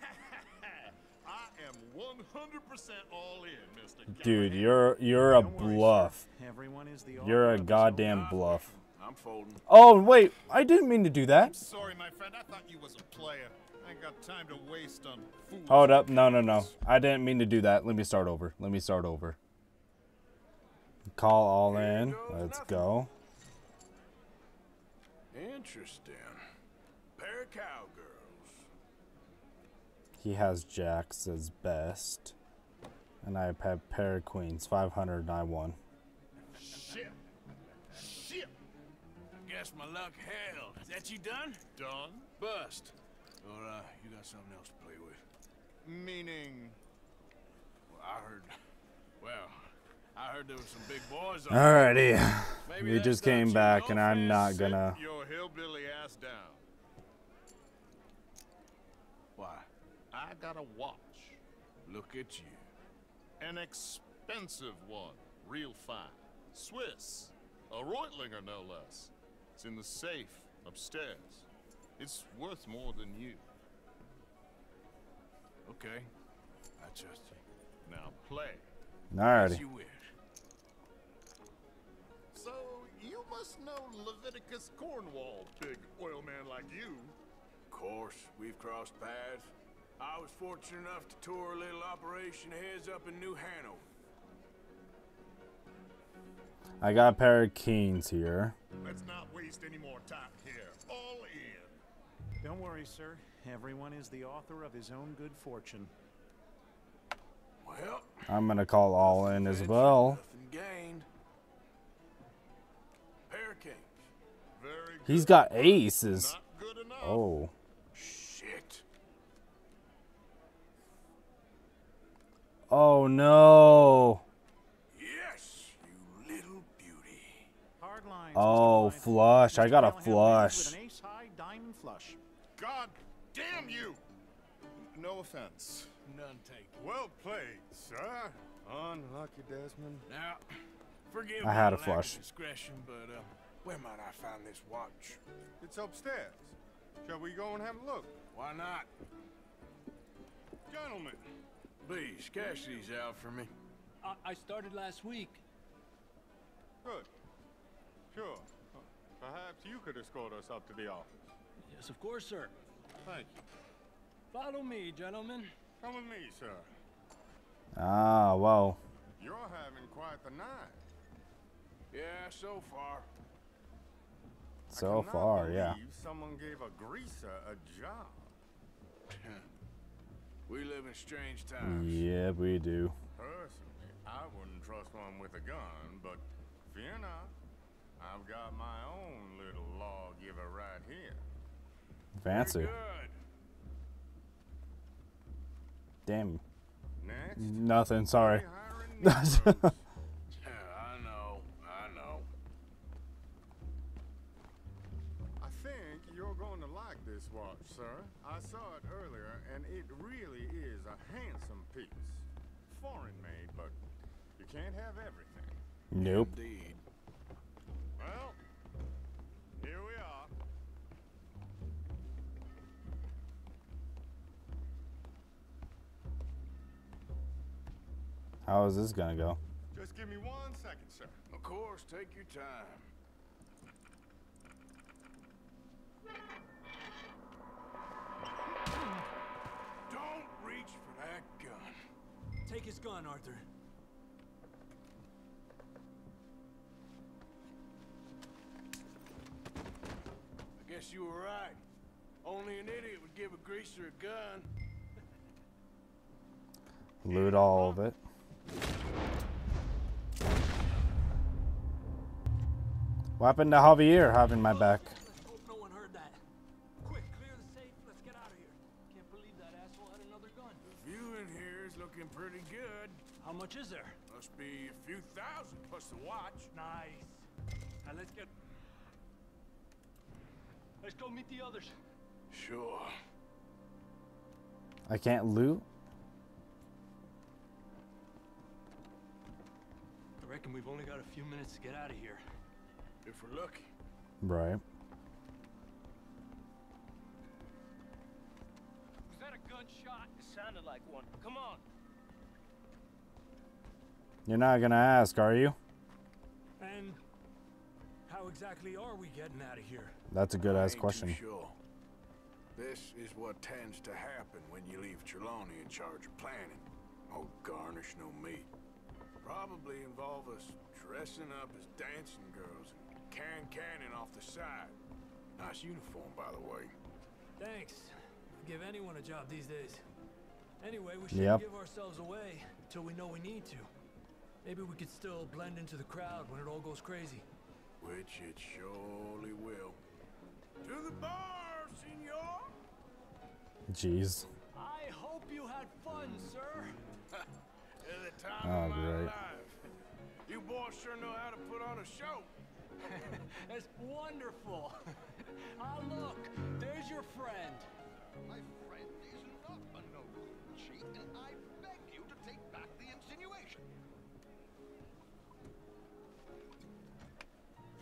I am 100% all in, Mr. Dude, you're you're a bluff. Everyone is the You're a goddamn bluff. I'm folding. Oh, wait. I didn't mean to do that. Sorry, my friend. I thought you was a player. I ain't got time to waste on fools. Hold up. No, no, no. I didn't mean to do that. Let me start over. Let me start over. Call all in. Let's go. Interesting. Pair of cowgirls. He has jacks as best. And I have pair of queens. 500 and I won. Guess my luck held. Is that you done? Done? Bust. Or, uh, you got something else to play with? Meaning. Well, I heard. Well, I heard there was some big boys on Alrighty. Maybe We just came back and I'm not gonna. Your hillbilly ass down. Why? I got a watch. Look at you. An expensive one. Real fine. Swiss. A Reutlinger, no less. It's in the safe upstairs. It's worth more than you. Okay. I trust you. Now play. Alrighty. As you wish. So, you must know Leviticus Cornwall, big oil man like you. Of course, we've crossed paths. I was fortunate enough to tour a little operation heads up in New Hanover. I got a pair of keens here. Let's not waste any more time here. All in. Don't worry, sir. Everyone is the author of his own good fortune. Well, I'm gonna call all in as well. nothing gained. Pair of kings. He's got aces. Not good enough. Oh. Shit. Oh no. Yes, you little beauty. Hard lines. Oh, flush. I got a flush. With an ace-high diamond flush. God damn you! No offense. None taken. Well played, sir. Unlucky, Desmond. Now, forgive I had a flush. discretion, but uh, where might I find this watch? It's upstairs. Shall we go and have a look? Why not? Gentlemen, Please, cash these out for me. I, I started last week. good. Sure. Perhaps you could escort us up to the office. Yes, of course, sir. Thank you. Follow me, gentlemen. Come with me, sir. Ah, well. You're having quite the night. Yeah, so far. So cannot far, yeah. believe Someone gave a greaser a job. we live in strange times. Yeah, we do. Personally, I wouldn't trust one with a gun, but fear not. I've got my own little lawgiver right here. Fancy. Good. Next, Damn. Nothing, sorry. I know. I know. I think you're going to like this watch, sir. I saw it earlier, and it really is a handsome piece. Foreign made, but you can't have everything. Nope. Indeed. How is this gonna go? Just give me one second, sir. Of course, take your time. Don't reach for that gun. Take his gun, Arthur. I guess you were right. Only an idiot would give a greaser a gun. Loot all of it. What happened to Javier having my back? No one heard that. Quick, clear the safe. Let's get out of here. Can't believe that asshole had another gun. The view in here is looking pretty good. How much is there? Must be a few thousand plus the watch. Nice. Now let's get. Let's go meet the others. Sure. I can't loot? I reckon we've only got a few minutes to get out of here. If we're lucky. Right. Was that a gunshot? It sounded like one. Come on. You're not gonna ask, are you? And how exactly are we getting out of here? That's a good I ass question. Too sure. This is what tends to happen when you leave Trelawny in charge of planning. Oh, garnish no meat. Probably involve us dressing up as dancing girls and can cannon off the side. Nice uniform, by the way. Thanks. Give anyone a job these days. Anyway, we shouldn't Yep. give ourselves away until we know we need to. Maybe we could still blend into the crowd when it all goes crazy. Which it surely will. To the bar, senor! Jeez. I hope you had fun, sir. The time Oh, of my great. life. You boys sure know how to put on a show. That's wonderful. ah, look, there's your friend. My friend is not a noble cheat, and I beg you to take back the insinuation.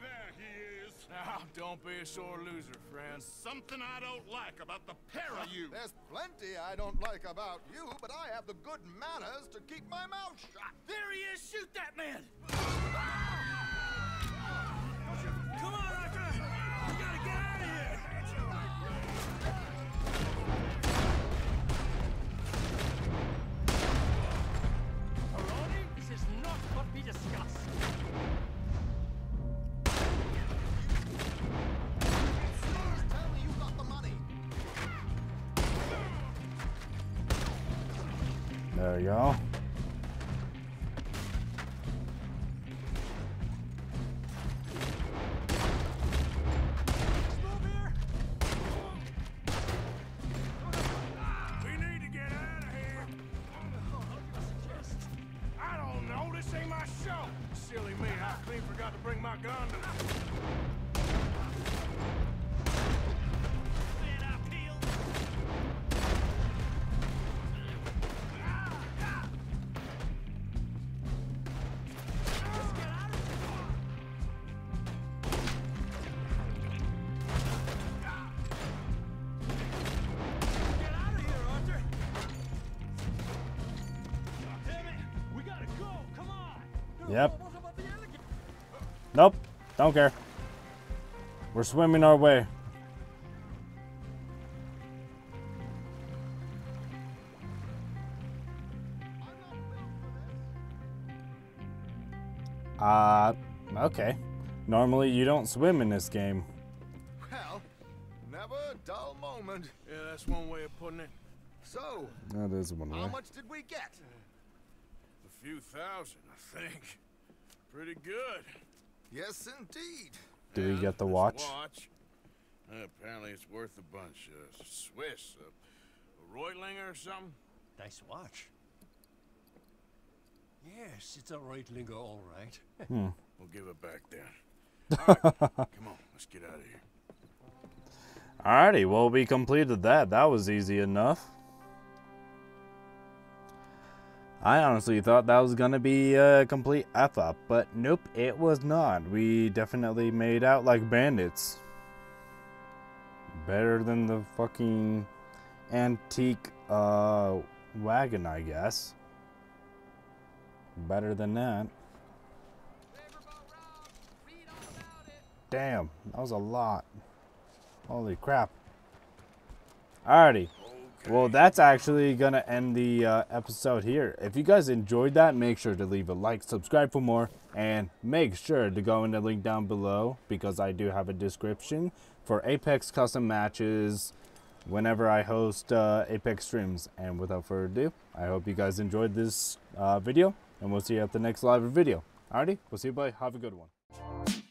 There he is. Now, don't be a sore loser, friend. Something I don't like about the pair of you. There's plenty I don't like about you, but I have the good manners to keep my mouth shut. There he is. Shoot that man. There we go. Don't care. We're swimming our way. Uh, okay. Normally you don't swim in this game. Well, never a dull moment. Yeah, that's one way of putting it. So, That is one how way. much did we get? A few thousand, I think. Pretty good. Yes, indeed. Do we get the watch? watch. Uh, apparently it's worth a bunch. Uh, Swiss. Uh, a Reutlinger or something? Nice watch. Yes, it's a Reutlinger, all right. Hmm. We'll give it back then. All right, come on, let's get out of here. Alrighty, well, we completed that. That was easy enough. I honestly thought that was going to be a complete F up, but nope, it was not. We definitely made out like bandits. Better than the fucking antique uh, wagon, I guess. Better than that. Damn, that was a lot. Holy crap. Alrighty. Well, that's actually going to end the uh, episode here. If you guys enjoyed that, make sure to leave a like, subscribe for more, and make sure to go in the link down below because I do have a description for Apex custom matches whenever I host uh, Apex streams. And without further ado, I hope you guys enjoyed this uh, video, and we'll see you at the next live video. Alrighty, we'll see you, bye. Have a good one.